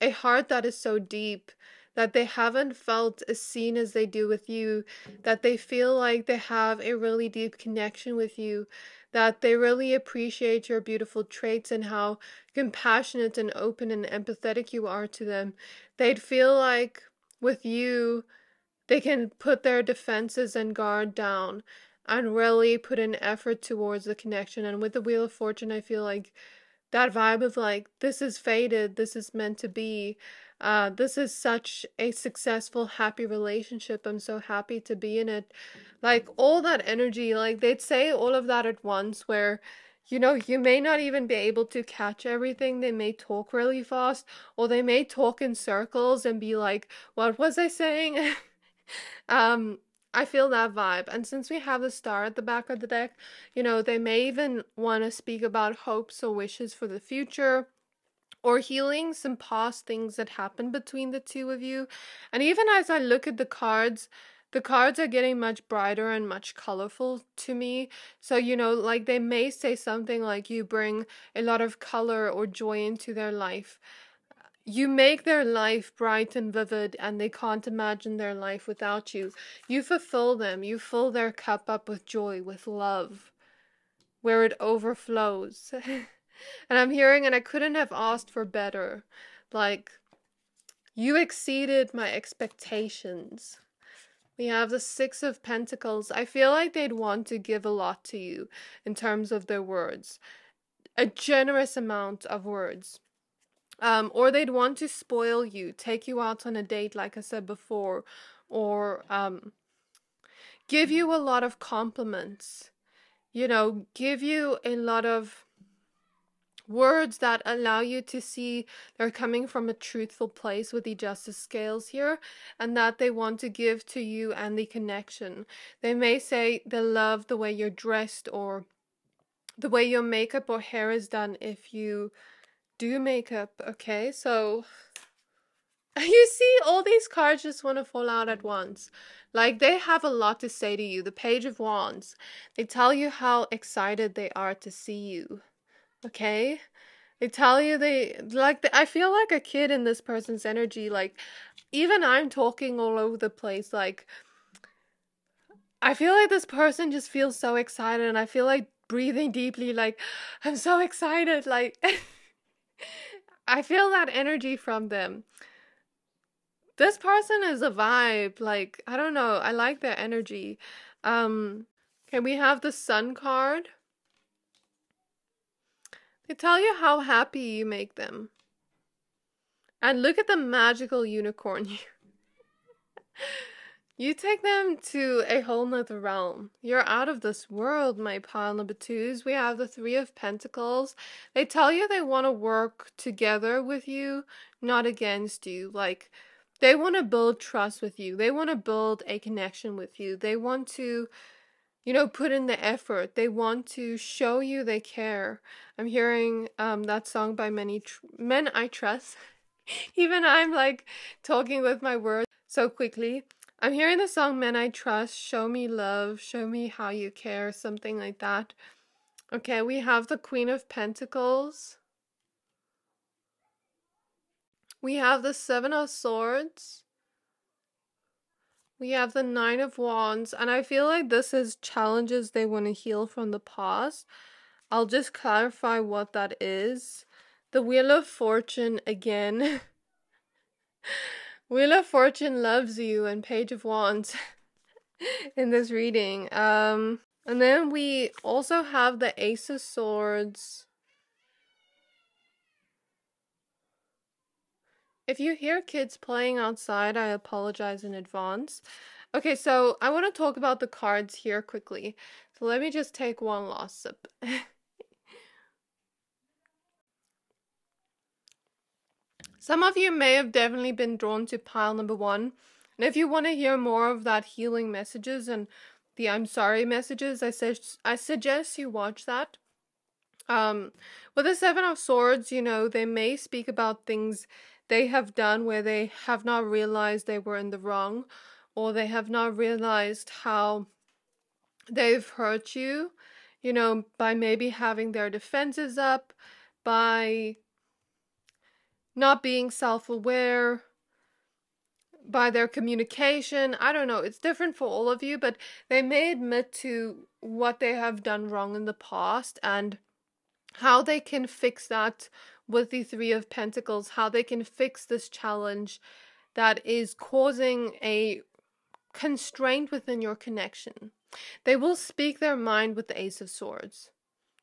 a heart that is so deep that they haven't felt as seen as they do with you, that they feel like they have a really deep connection with you, that they really appreciate your beautiful traits and how compassionate and open and empathetic you are to them. They'd feel like with you, they can put their defenses and guard down and really put an effort towards the connection. And with the Wheel of Fortune, I feel like that vibe of like, this is fated, this is meant to be. Uh, this is such a successful, happy relationship. I'm so happy to be in it. Like, all that energy, like, they'd say all of that at once, where, you know, you may not even be able to catch everything. They may talk really fast, or they may talk in circles and be like, what was I saying? um, I feel that vibe. And since we have the star at the back of the deck, you know, they may even want to speak about hopes or wishes for the future or healing some past things that happened between the two of you. And even as I look at the cards, the cards are getting much brighter and much colorful to me. So, you know, like they may say something like you bring a lot of color or joy into their life. You make their life bright and vivid, and they can't imagine their life without you. You fulfill them, you fill their cup up with joy, with love, where it overflows. and I'm hearing, and I couldn't have asked for better. Like, you exceeded my expectations. We have the Six of Pentacles. I feel like they'd want to give a lot to you in terms of their words, a generous amount of words. Um, or they'd want to spoil you, take you out on a date, like I said before, or um, give you a lot of compliments, you know, give you a lot of words that allow you to see they're coming from a truthful place with the justice scales here and that they want to give to you and the connection. They may say they love the way you're dressed or the way your makeup or hair is done if you do makeup, okay? So you see all these cards just want to fall out at once. Like they have a lot to say to you. The Page of Wands. They tell you how excited they are to see you okay. They tell you they like i feel like a kid in this person's energy like even i'm talking all over the place like i feel like this person just feels so excited and i feel like breathing deeply like i'm so excited like i feel that energy from them. This person is a vibe like i don't know i like their energy. Um can we have the sun card they tell you how happy you make them. And look at the magical unicorn. you take them to a whole nother realm. You're out of this world, my pile number twos. We have the Three of Pentacles. They tell you they want to work together with you, not against you. Like, they want to build trust with you. They want to build a connection with you. They want to you know, put in the effort. They want to show you they care. I'm hearing um that song by many tr- men I trust. Even I'm like talking with my words so quickly. I'm hearing the song Men I Trust, Show Me Love, Show Me How You Care, something like that. Okay, we have the Queen of Pentacles. We have the Seven of Swords. We have the Nine of Wands, and I feel like this is challenges they want to heal from the past. I'll just clarify what that is. The Wheel of Fortune again. Wheel of Fortune loves you and Page of Wands in this reading. Um, and then we also have the Ace of Swords. If you hear kids playing outside, I apologize in advance. Okay, so I want to talk about the cards here quickly. So let me just take one last sip. Some of you may have definitely been drawn to pile number one. And if you want to hear more of that healing messages and the I'm sorry messages, I, su- I suggest you watch that. Um, with the Seven of Swords, you know, they may speak about things they have done where they have not realized they were in the wrong or they have not realized how they've hurt you, you know, by maybe having their defenses up, by not being self aware, by their communication. I don't know, it's different for all of you, but they may admit to what they have done wrong in the past and how they can fix that with the Three of Pentacles, how they can fix this challenge that is causing a constraint within your connection. They will speak their mind with the Ace of Swords.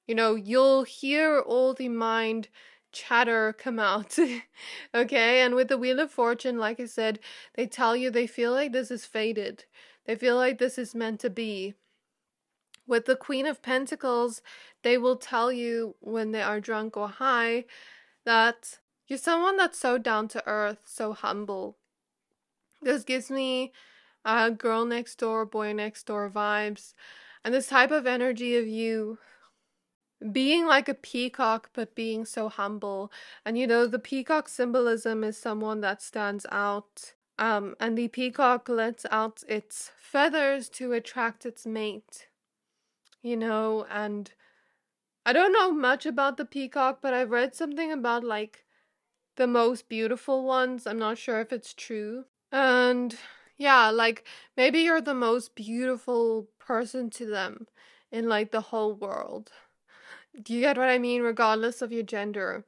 You know, you'll hear all the mind chatter come out. okay, and with the Wheel of Fortune, like I said, they tell you they feel like this is fated, they feel like this is meant to be. With the Queen of Pentacles, they will tell you when they are drunk or high that you're someone that's so down to earth, so humble. This gives me uh, girl next door, boy next door vibes, and this type of energy of you being like a peacock but being so humble. And you know, the peacock symbolism is someone that stands out Um, and the peacock lets out its feathers to attract its mate. You know, and I don't know much about the peacock, but I've read something about like the most beautiful ones. I'm not sure if it's true. And yeah, like maybe you're the most beautiful person to them in like the whole world. Do you get what I mean? Regardless of your gender.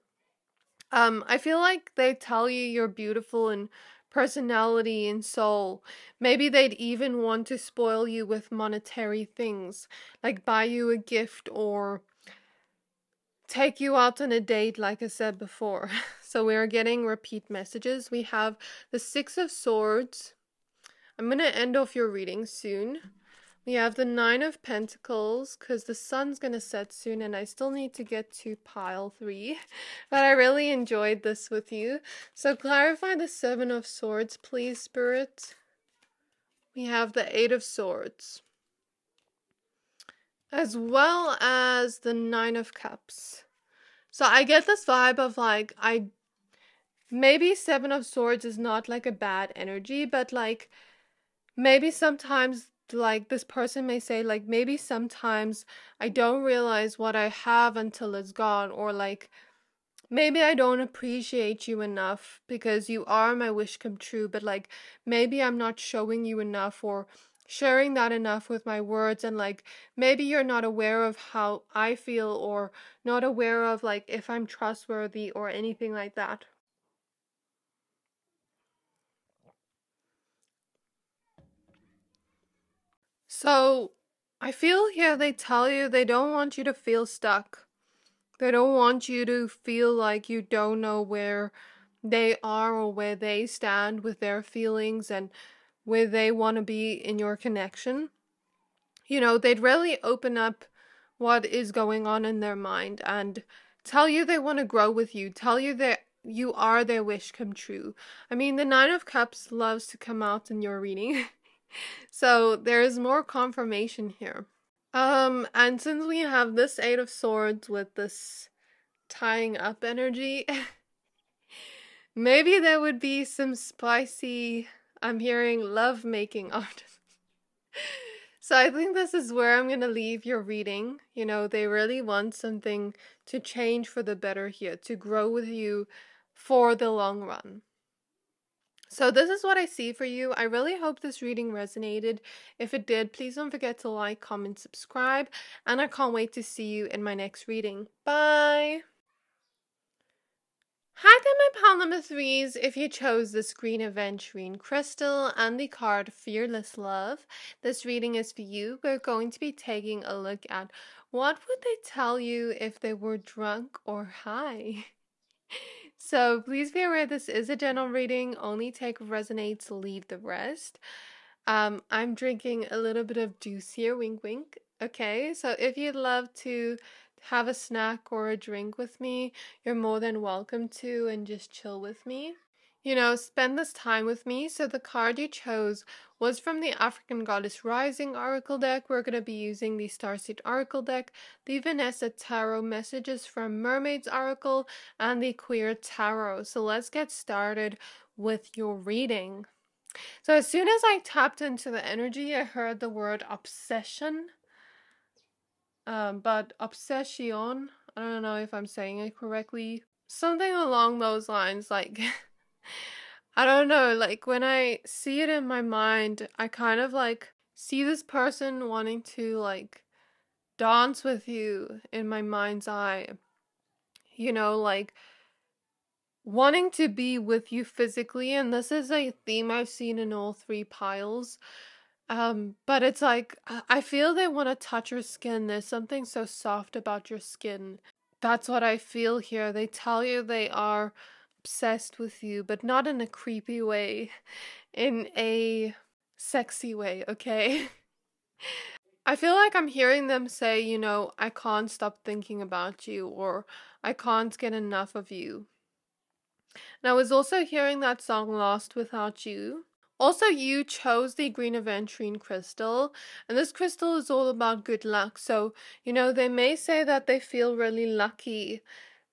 Um, I feel like they tell you you're beautiful in personality and soul. Maybe they'd even want to spoil you with monetary things, like buy you a gift or take you out on a date, like I said before. So we are getting repeat messages. We have the Six of Swords. I'm going to end off your reading soon. We have the Nine of Pentacles because the sun's going to set soon and I still need to get to pile three. But I really enjoyed this with you. So clarify the Seven of Swords, please, Spirit. We have the Eight of Swords. As well as the Nine of Cups. So I get this vibe of like, I. Maybe Seven of Swords is not like a bad energy, but like, maybe sometimes like this person may say like maybe sometimes I don't realize what I have until it's gone or like maybe I don't appreciate you enough because you are my wish come true but like maybe I'm not showing you enough or sharing that enough with my words and like maybe you're not aware of how I feel or not aware of like if I'm trustworthy or anything like that. So I feel here they tell you they don't want you to feel stuck. They don't want you to feel like you don't know where they are or where they stand with their feelings and where they want to be in your connection. You know, they'd really open up what is going on in their mind and tell you they want to grow with you, tell you that you are their wish come true. I mean, the Nine of Cups loves to come out in your reading. so there is more confirmation here. Um, and since we have this Eight of Swords with this tying up energy, maybe there would be some spicy, I'm hearing love making art. so I think this is where I'm gonna leave your reading. You know, they really want something to change for the better here, to grow with you for the long run. So this is what I see for you. I really hope this reading resonated. If it did, please don't forget to like, comment, subscribe, and I can't wait to see you in my next reading. Bye! Hi there, my pal number threes. If you chose this green aventurine crystal and the card Fearless Love, this reading is for you. We're going to be taking a look at what would they tell you if they were drunk or high. So please be aware this is a general reading. Only take resonates, leave the rest. Um, I'm drinking a little bit of juice here, wink wink. Okay, so if you'd love to have a snack or a drink with me, you're more than welcome to and just chill with me you know, spend this time with me. So the card you chose was from the African Goddess Rising Oracle deck. We're going to be using the Starseed Oracle deck, the Vanessa Tarot Messages from Mermaids Oracle, and the Queer Tarot. So let's get started with your reading. So as soon as I tapped into the energy, I heard the word obsession. Um, but obsession, I don't know if I'm saying it correctly. Something along those lines, like I don't know, like when I see it in my mind, I kind of like see this person wanting to like dance with you in my mind's eye. You know, like wanting to be with you physically and this is a theme I've seen in all three piles. Um, but it's like I feel they want to touch your skin. There's something so soft about your skin. That's what I feel here. They tell you they are obsessed with you, but not in a creepy way, in a sexy way, okay? I feel like I'm hearing them say, you know, I can't stop thinking about you, or I can't get enough of you. And I was also hearing that song Lost Without You. Also, you chose the green aventurine crystal, and this crystal is all about good luck. So, you know, they may say that they feel really lucky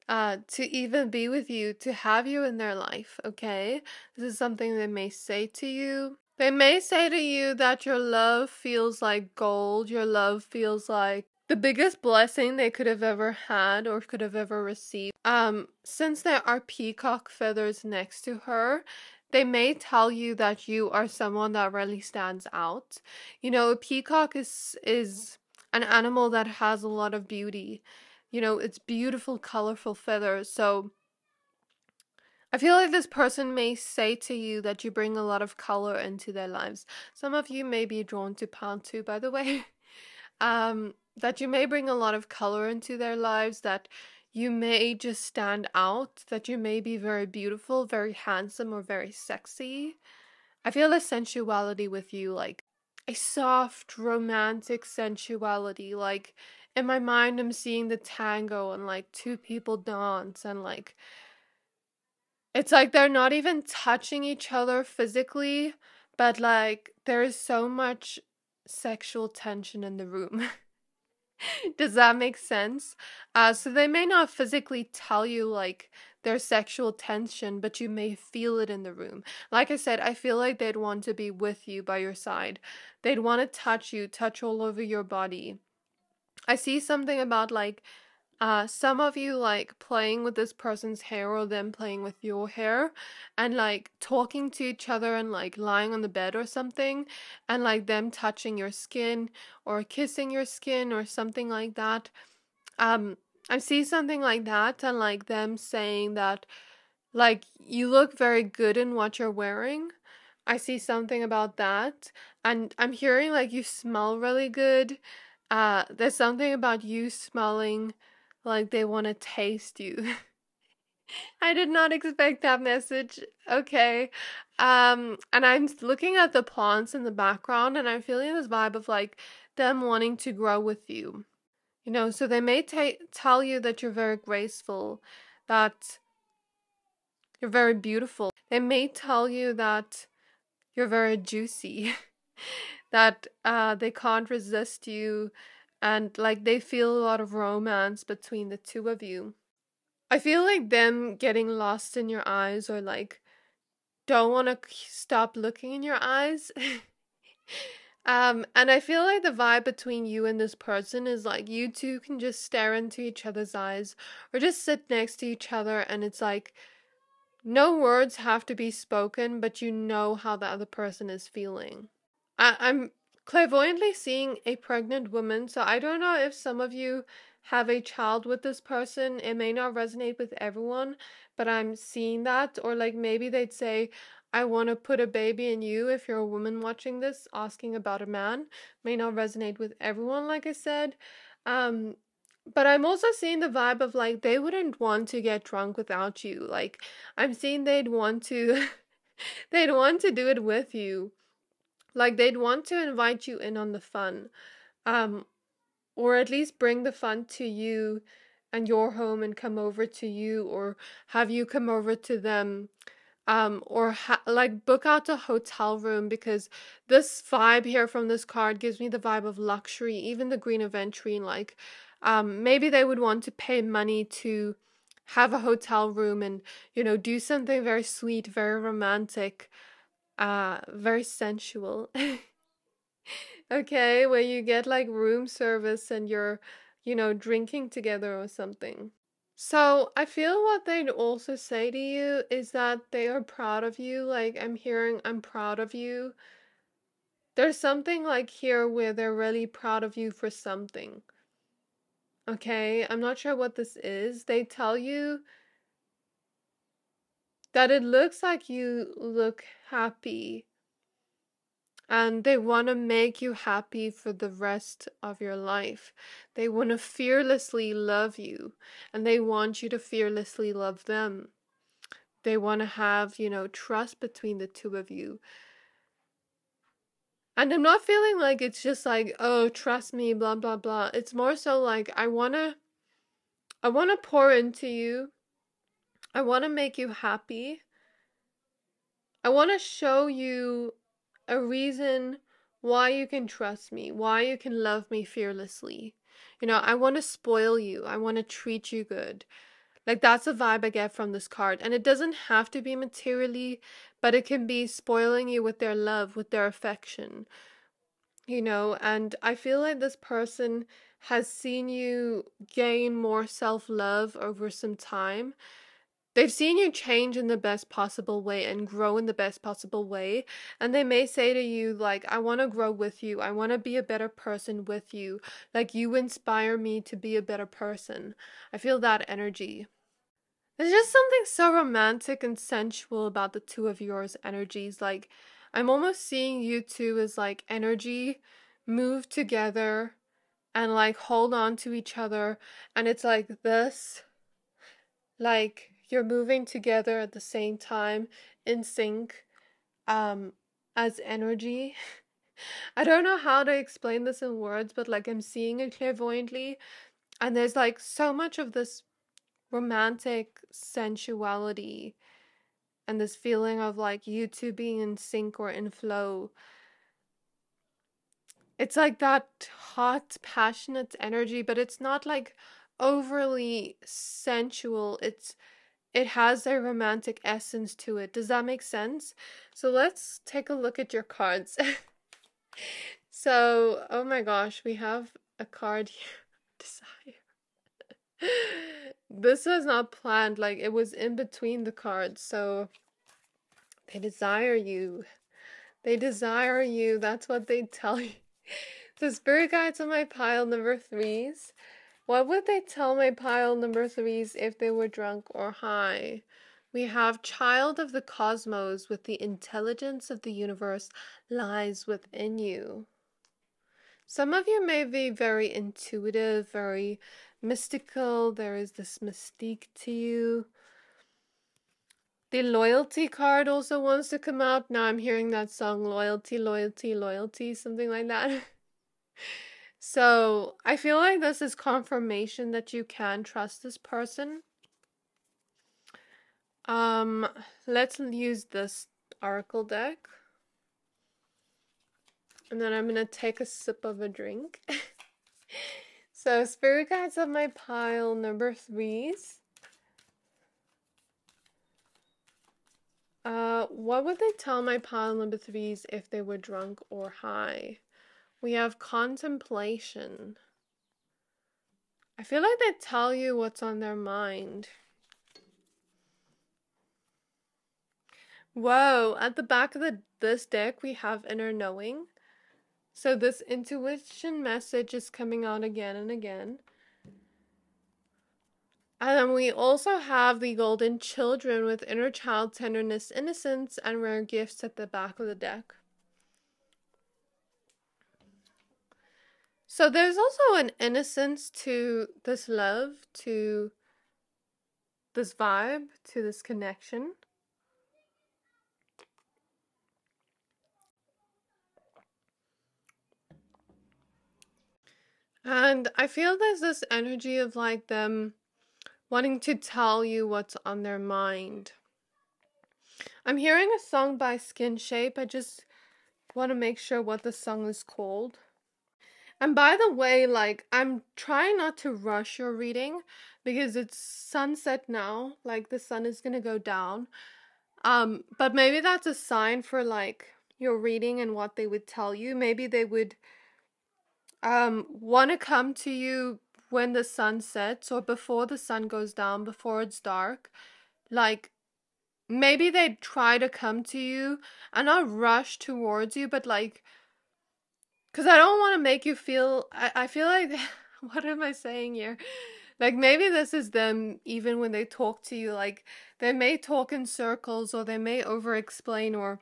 uh, to even be with you, to have you in their life, okay? This is something they may say to you. They may say to you that your love feels like gold, your love feels like the biggest blessing they could have ever had or could have ever received. Um, since there are peacock feathers next to her, they may tell you that you are someone that really stands out. You know, a peacock is is an animal that has a lot of beauty. You know, it's beautiful, colorful feathers. So I feel like this person may say to you that you bring a lot of color into their lives. Some of you may be drawn to Pantu, by the way. um, that you may bring a lot of color into their lives, that you may just stand out, that you may be very beautiful, very handsome, or very sexy. I feel a sensuality with you, like a soft, romantic sensuality. Like in my mind, I'm seeing the tango and like two people dance, and like it's like they're not even touching each other physically, but like there is so much sexual tension in the room. Does that make sense? Uh, so they may not physically tell you like their sexual tension, but you may feel it in the room. Like I said, I feel like they'd want to be with you by your side. They'd want to touch you, touch all over your body. I see something about like uh, some of you like playing with this person's hair or them playing with your hair and like talking to each other and like lying on the bed or something and like them touching your skin or kissing your skin or something like that. Um, I see something like that and like them saying that like you look very good in what you're wearing. I see something about that and I'm hearing like you smell really good. Uh, there's something about you smelling like they want to taste you. I did not expect that message. Okay. Um and I'm looking at the plants in the background and I'm feeling this vibe of like them wanting to grow with you. You know, so they may ta- tell you that you're very graceful, that you're very beautiful. They may tell you that you're very juicy, that uh, they can't resist you, and like they feel a lot of romance between the two of you. I feel like them getting lost in your eyes or like don't want to stop looking in your eyes. um and I feel like the vibe between you and this person is like you two can just stare into each other's eyes or just sit next to each other and it's like no words have to be spoken but you know how the other person is feeling. I- I'm clairvoyantly seeing a pregnant woman. So I don't know if some of you have a child with this person. It may not resonate with everyone, but I'm seeing that. Or like maybe they'd say, I want to put a baby in you if you're a woman watching this asking about a man. May not resonate with everyone, like I said. Um, but I'm also seeing the vibe of like they wouldn't want to get drunk without you. Like I'm seeing they'd want to they'd want to do it with you. Like they'd want to invite you in on the fun. Um or at least bring the fun to you and your home and come over to you or have you come over to them um or ha- like book out a hotel room because this vibe here from this card gives me the vibe of luxury even the green aventurine like um maybe they would want to pay money to have a hotel room and you know do something very sweet very romantic uh very sensual. Okay where you get like room service and you're you know drinking together or something. So i feel what they'd also say to you is that they are proud of you like i'm hearing i'm proud of you. There's something like here where they're really proud of you for something. Okay i'm not sure what this is. They tell you that it looks like you look happy and they want to make you happy for the rest of your life. They want to fearlessly love you and they want you to fearlessly love them. They want to have, you know, trust between the two of you. And I'm not feeling like it's just like, oh, trust me, blah, blah, blah. It's more so like, I want to. I want to pour into you I want to make you happy. I want to show you a reason why you can trust me, why you can love me fearlessly. You know, I want to spoil you. I want to treat you good. Like that's a vibe I get from this card. And it doesn't have to be materially, but it can be spoiling you with their love, with their affection. You know, and I feel like this person has seen you gain more self love over some time. They've seen you change in the best possible way and grow in the best possible way. And they may say to you, like, I want to grow with you. I want to be a better person with you. Like, you inspire me to be a better person. I feel that energy. There's just something so romantic and sensual about the two of yours energies. Like, I'm almost seeing you two as like energy move together and like hold on to each other. And it's like this. Like, you're moving together at the same time in sync um as energy. I don't know how to explain this in words but like i'm seeing it clairvoyantly and there's like so much of this romantic sensuality and this feeling of like you two being in sync or in flow. It's like that hot passionate energy but it's not like overly sensual. It's it has a romantic essence to it. Does that make sense? So let's take a look at your cards. so, oh my gosh, we have a card here. Desire. this was not planned, like it was in between the cards. So they desire you. They desire you. That's what they tell you. The spirit guides on my pile number threes. What would they tell my pile number threes if they were drunk or high? We have child of the cosmos with the intelligence of the universe lies within you. Some of you may be very intuitive, very mystical. There is this mystique to you. The loyalty card also wants to come out. Now I'm hearing that song, Loyalty, Loyalty, Loyalty, something like that. So I feel like this is confirmation that you can trust this person. Um, let's use this oracle deck. And then I'm going to take a sip of a drink. so spirit guides of my pile number threes. Uh, what would they tell my pile number threes if they were drunk or high? We have contemplation. I feel like they tell you what's on their mind. Whoa, at the back of the this deck we have inner knowing. So this intuition message is coming out again and again. And then we also have the golden children with inner child tenderness, innocence, and rare gifts at the back of the deck. So there's also an innocence to this love, to this vibe, to this connection. And I feel there's this energy of like them wanting to tell you what's on their mind. I'm hearing a song by Skinshape. I just want to make sure what the song is called. And by the way, like I'm trying not to rush your reading because it's sunset now, like the sun is going to go down. Um but maybe that's a sign for like your reading and what they would tell you. Maybe they would um want to come to you when the sun sets or before the sun goes down, before it's dark. Like maybe they'd try to come to you and not rush towards you, but like because I don't want to make you feel. I, I feel like. what am I saying here? Like maybe this is them even when they talk to you. Like they may talk in circles or they may over explain or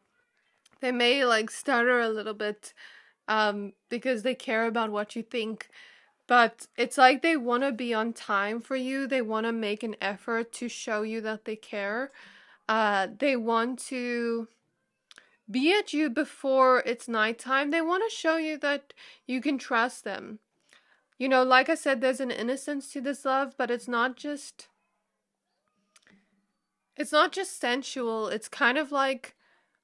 they may like stutter a little bit um, because they care about what you think. But it's like they want to be on time for you. They want to make an effort to show you that they care. Uh, they want to be at you before it's nighttime. They want to show you that you can trust them. You know, like I said, there's an innocence to this love, but it's not just. It's not just sensual. It's kind of like.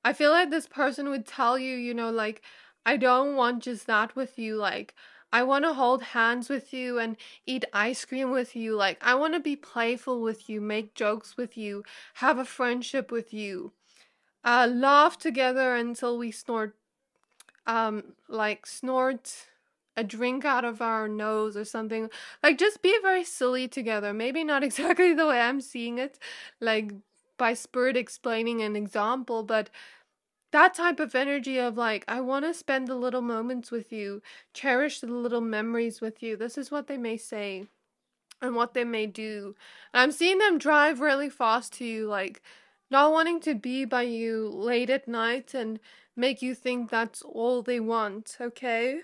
I feel like this person would tell you, you know, like, I don't want just that with you. Like, I want to hold hands with you and eat ice cream with you. Like, I want to be playful with you, make jokes with you, have a friendship with you, uh, laugh together until we snort, um, like, snort a drink out of our nose or something. Like, just be very silly together. Maybe not exactly the way I'm seeing it, like, by Spirit explaining an example, but that type of energy of like i want to spend the little moments with you cherish the little memories with you this is what they may say and what they may do and i'm seeing them drive really fast to you like not wanting to be by you late at night and make you think that's all they want okay?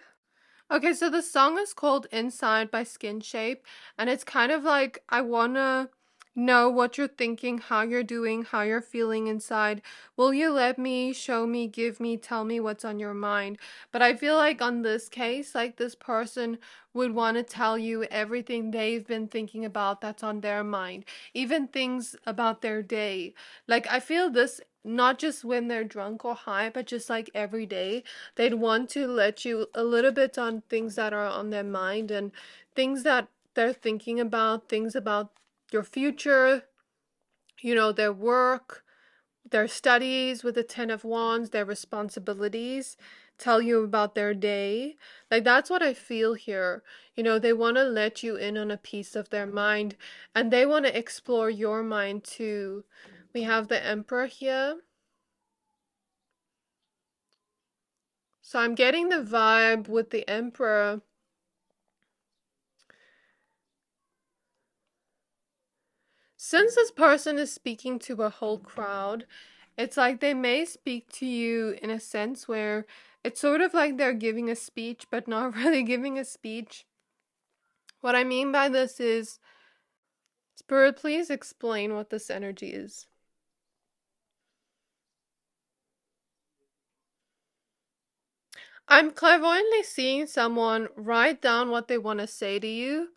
Okay so the song is called inside by Skinshape and it's kind of like i want to know what you're thinking, how you're doing, how you're feeling inside. Will you let me, show me, give me, tell me what's on your mind? But I feel like on this case, like this person would want to tell you everything they've been thinking about that's on their mind, even things about their day. Like, I feel this not just when they're drunk or high, but just like every day. They'd want to let you a little bit on things that are on their mind and things that they're thinking about, things about your future, you know, their work, their studies with the Ten of Wands, their responsibilities, tell you about their day. Like, that's what I feel here. You know, they want to let you in on a piece of their mind and they want to explore your mind too. We have the Emperor here. So I'm getting the vibe with the Emperor since this person is speaking to a whole crowd, it's like they may speak to you in a sense where it's sort of like they're giving a speech, but not really giving a speech. What I mean by this is, Spirit, please explain what this energy is. I'm clairvoyantly seeing someone write down what they want to say to you,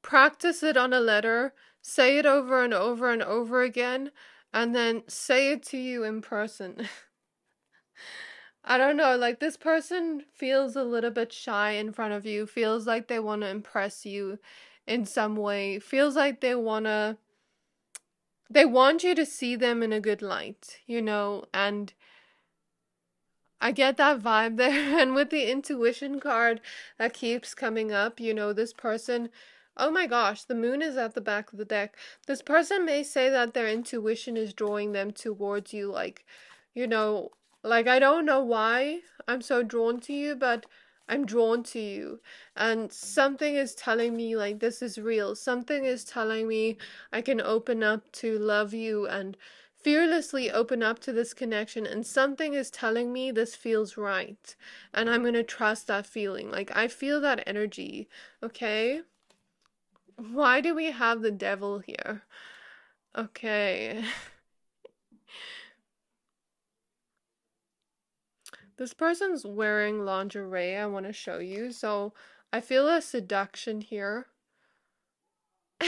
practice it on a letter, say it over and over and over again, and then say it to you in person. I don't know, like this person feels a little bit shy in front of you, feels like they want to impress you in some way, feels like they want to they want you to see them in a good light, you know, and I get that vibe there and with the intuition card that keeps coming up, you know, this person Oh my gosh, the moon is at the back of the deck. This person may say that their intuition is drawing them towards you, like, you know, like I don't know why I'm so drawn to you, but I'm drawn to you. And something is telling me, like, this is real. Something is telling me I can open up to love you and fearlessly open up to this connection. And something is telling me this feels right. And I'm going to trust that feeling. Like, I feel that energy, okay? Why do we have the devil here? Okay. this person's wearing lingerie, I want to show you. So I feel a seduction here.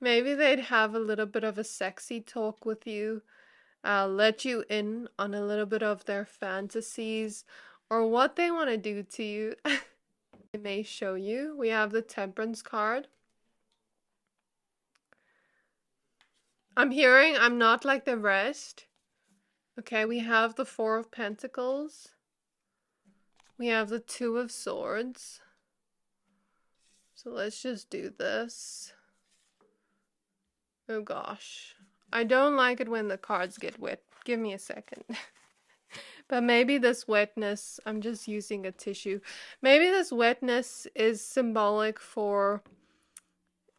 Maybe they'd have a little bit of a sexy talk with you, uh, let you in on a little bit of their fantasies or what they want to do to you. I may show you. We have the Temperance card. I'm hearing I'm not like the rest. Okay, we have the Four of Pentacles. We have the Two of Swords. So let's just do this. Oh gosh. I don't like it when the cards get wet. Give me a second. But maybe this wetness, I'm just using a tissue. Maybe this wetness is symbolic for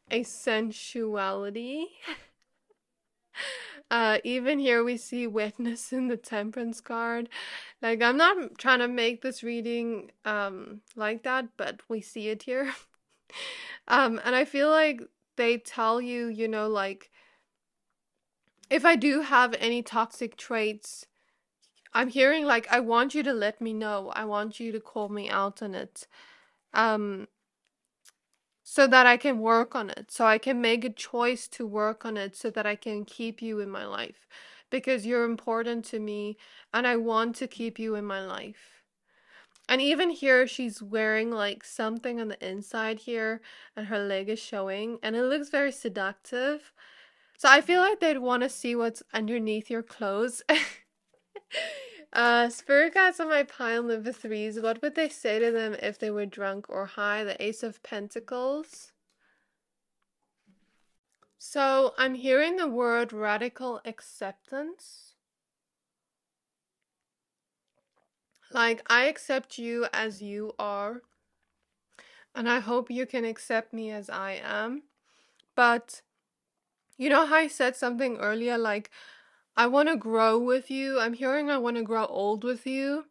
a sensuality. uh, even here we see wetness in the temperance card. Like, I'm not trying to make this reading um, like that, but we see it here. um, and I feel like they tell you, you know, like, if I do have any toxic traits, I'm hearing like I want you to let me know. I want you to call me out on it. Um so that I can work on it. So I can make a choice to work on it so that I can keep you in my life because you're important to me and I want to keep you in my life. And even here, she's wearing like something on the inside here, and her leg is showing, and it looks very seductive. So I feel like they'd want to see what's underneath your clothes. uh, spirit on my pile number threes. What would they say to them if they were drunk or high? The Ace of Pentacles. So I'm hearing the word radical acceptance. Like, I accept you as you are, and I hope you can accept me as I am. But, you know how I said something earlier, like, I want to grow with you. I'm hearing I want to grow old with you.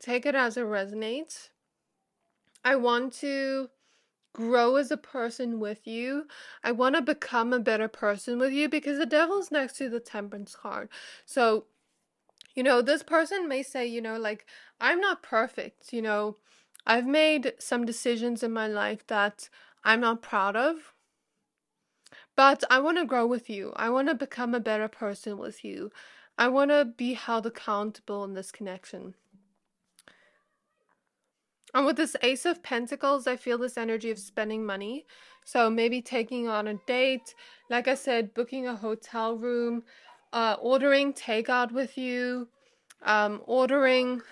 Take it as it resonates. I want to grow as a person with you. I want to become a better person with you because the devil's next to the temperance card. So, you know, this person may say, you know, like, I'm not perfect, you know, I've made some decisions in my life that I'm not proud of. But I want to grow with you. I want to become a better person with you. I want to be held accountable in this connection. And with this Ace of Pentacles, I feel this energy of spending money. So maybe taking on a date, like I said, booking a hotel room, uh, ordering takeout with you, um, ordering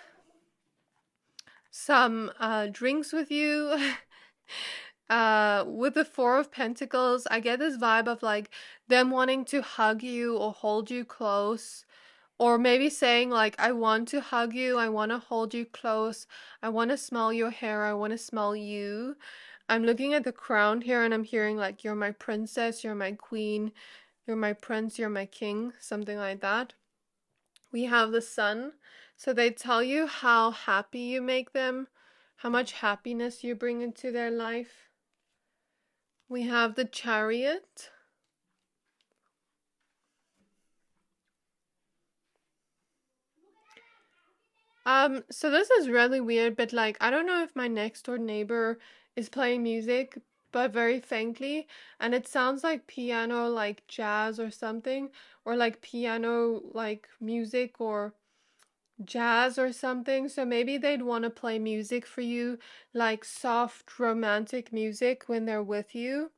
some uh, drinks with you. uh, with the Four of Pentacles, I get this vibe of like them wanting to hug you or hold you close or maybe saying like i want to hug you i want to hold you close i want to smell your hair i want to smell you. I'm looking at the crown here and i'm hearing like you're my princess you're my queen you're my prince you're my king something like that. We have the sun. So they tell you how happy you make them how much happiness you bring into their life we have the chariot. Um, so this is really weird, but like I don't know if my next door neighbor is playing music, but very faintly, and it sounds like piano, like jazz or something, or like piano, like music or jazz or something. So maybe they'd want to play music for you, like soft romantic music when they're with you.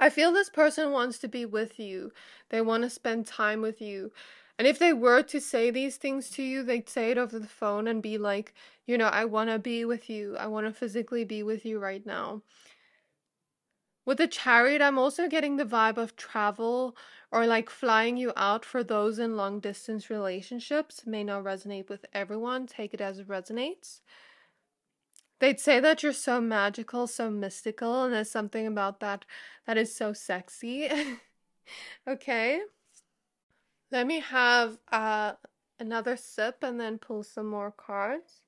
I feel this person wants to be with you. They want to spend time with you. And if they were to say these things to you, they'd say it over the phone and be like, you know, I want to be with you. I want to physically be with you right now. With the chariot, I'm also getting the vibe of travel or like flying you out for those in long distance relationships. May not resonate with everyone. Take it as it resonates. They'd say that you're so magical, so mystical, and there's something about that that is so sexy. okay. Let me have uh, another sip and then pull some more cards.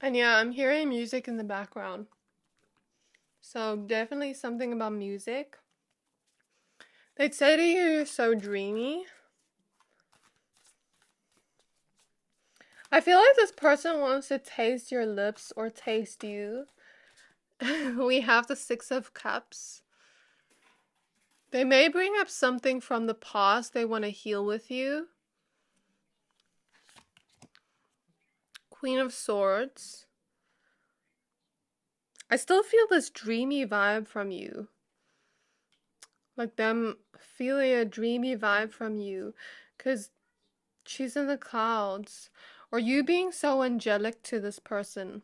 And yeah, I'm hearing music in the background. So definitely something about music. They'd say to you you're so dreamy. I feel like this person wants to taste your lips or taste you. we have the Six of Cups. They may bring up something from the past they want to heal with you. Queen of Swords. I still feel this dreamy vibe from you. Like them feeling a dreamy vibe from you. Because she's in the clouds. Or you being so angelic to this person.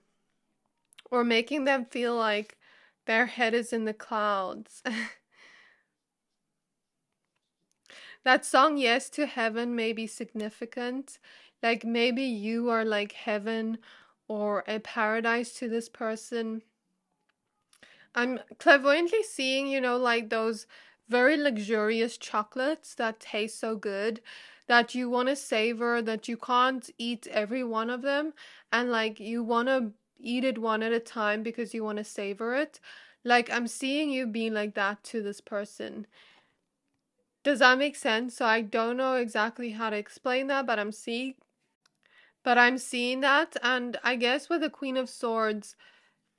Or making them feel like their head is in the clouds. that song yes to heaven may be significant like maybe you are like heaven or a paradise to this person. I'm clairvoyantly seeing you know like those very luxurious chocolates that taste so good that you want to savor that you can't eat every one of them and like you want to eat it one at a time because you want to savor it. Like i'm seeing you being like that to this person. Does that make sense? So I don't know exactly how to explain that, but I'm seeing but I'm seeing that and I guess with the Queen of Swords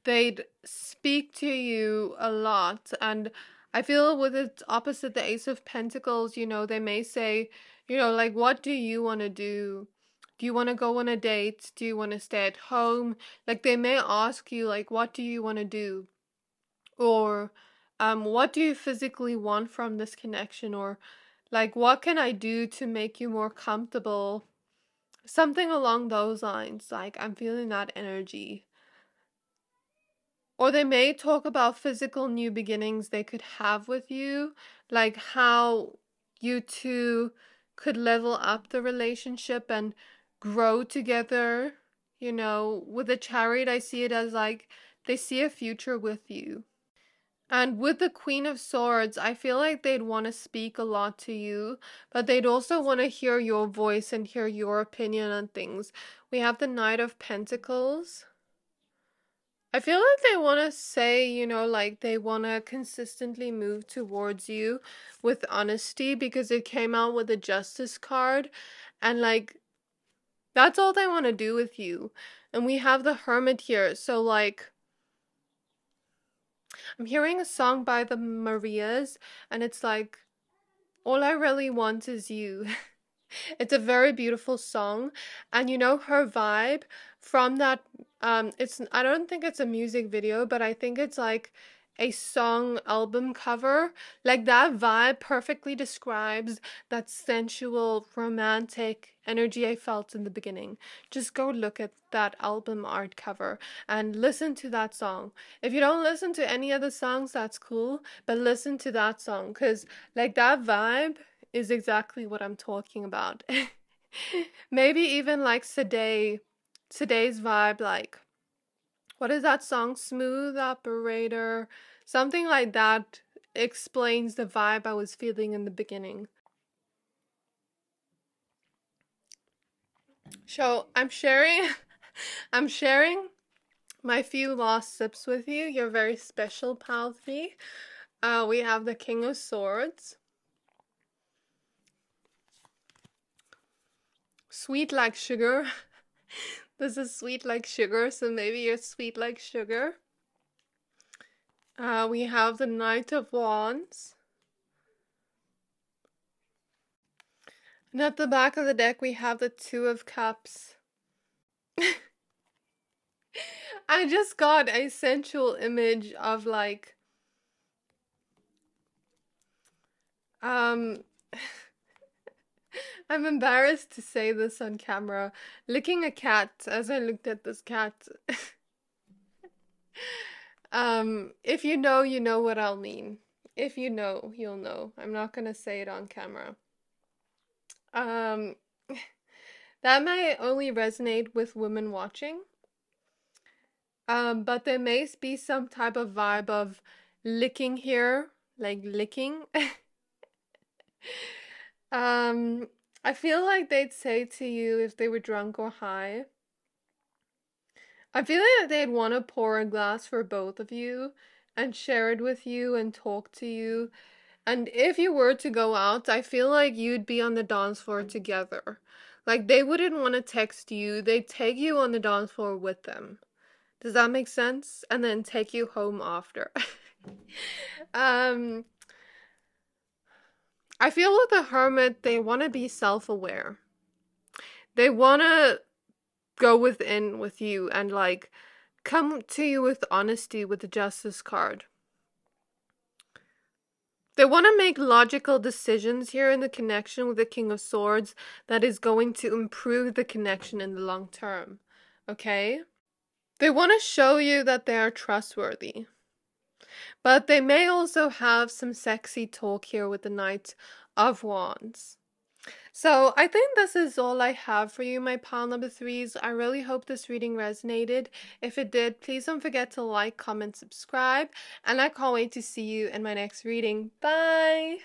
they'd speak to you a lot and I feel with its opposite, the Ace of Pentacles, you know, they may say, you know, like, what do you want to do? Do you want to go on a date? Do you want to stay at home? Like, they may ask you, like, what do you want to do? Or, um, what do you physically want from this connection? Or, like, what can I do to make you more comfortable? Something along those lines. Like, I'm feeling that energy. Or they may talk about physical new beginnings they could have with you, like how you two could level up the relationship and grow together. You know, with the chariot, I see it as like they see a future with you. And with the Queen of Swords, I feel like they'd want to speak a lot to you, but they'd also want to hear your voice and hear your opinion on things. We have the Knight of Pentacles. I feel like they want to say, you know, like they want to consistently move towards you with honesty because it came out with a justice card and like that's all they want to do with you. And we have the hermit here. So like I'm hearing a song by the Marias and it's like all I really want is you. it's a very beautiful song and you know her vibe from that um it's I don't think it's a music video but I think it's like a song album cover. Like that vibe perfectly describes that sensual romantic energy I felt in the beginning. Just go look at that album art cover and listen to that song. If you don't listen to any other songs that's cool but listen to that song cuz like that vibe is exactly what I'm talking about. Maybe even like today, today's vibe, like, what is that song? Smooth Operator. Something like that explains the vibe I was feeling in the beginning. So I'm sharing, I'm sharing my few lost sips with you. You're very special, pal. Uh, we have the King of Swords. sweet like sugar. this is sweet like sugar, so maybe you're sweet like sugar. Uh, we have the Knight of Wands. And at the back of the deck, we have the Two of Cups. I just got a sensual image of like um I'm embarrassed to say this on camera. Licking a cat as I looked at this cat. um, if you know, you know what I'll mean. If you know, you'll know. I'm not gonna say it on camera. Um, that may only resonate with women watching. Um, but there may be some type of vibe of licking here, like licking. Um, I feel like they'd say to you if they were drunk or high. I feel like they'd want to pour a glass for both of you and share it with you and talk to you. And if you were to go out, I feel like you'd be on the dance floor together. Like they wouldn't want to text you, they'd take you on the dance floor with them. Does that make sense? And then take you home after. um I feel with the hermit, they want to be self aware. They want to go within with you and like come to you with honesty with the justice card. They want to make logical decisions here in the connection with the King of Swords that is going to improve the connection in the long term. Okay? They want to show you that they are trustworthy. But they may also have some sexy talk here with the Knight of Wands. So I think this is all I have for you, my pile number threes. I really hope this reading resonated. If it did, please don't forget to like, comment, subscribe, and I can't wait to see you in my next reading. Bye!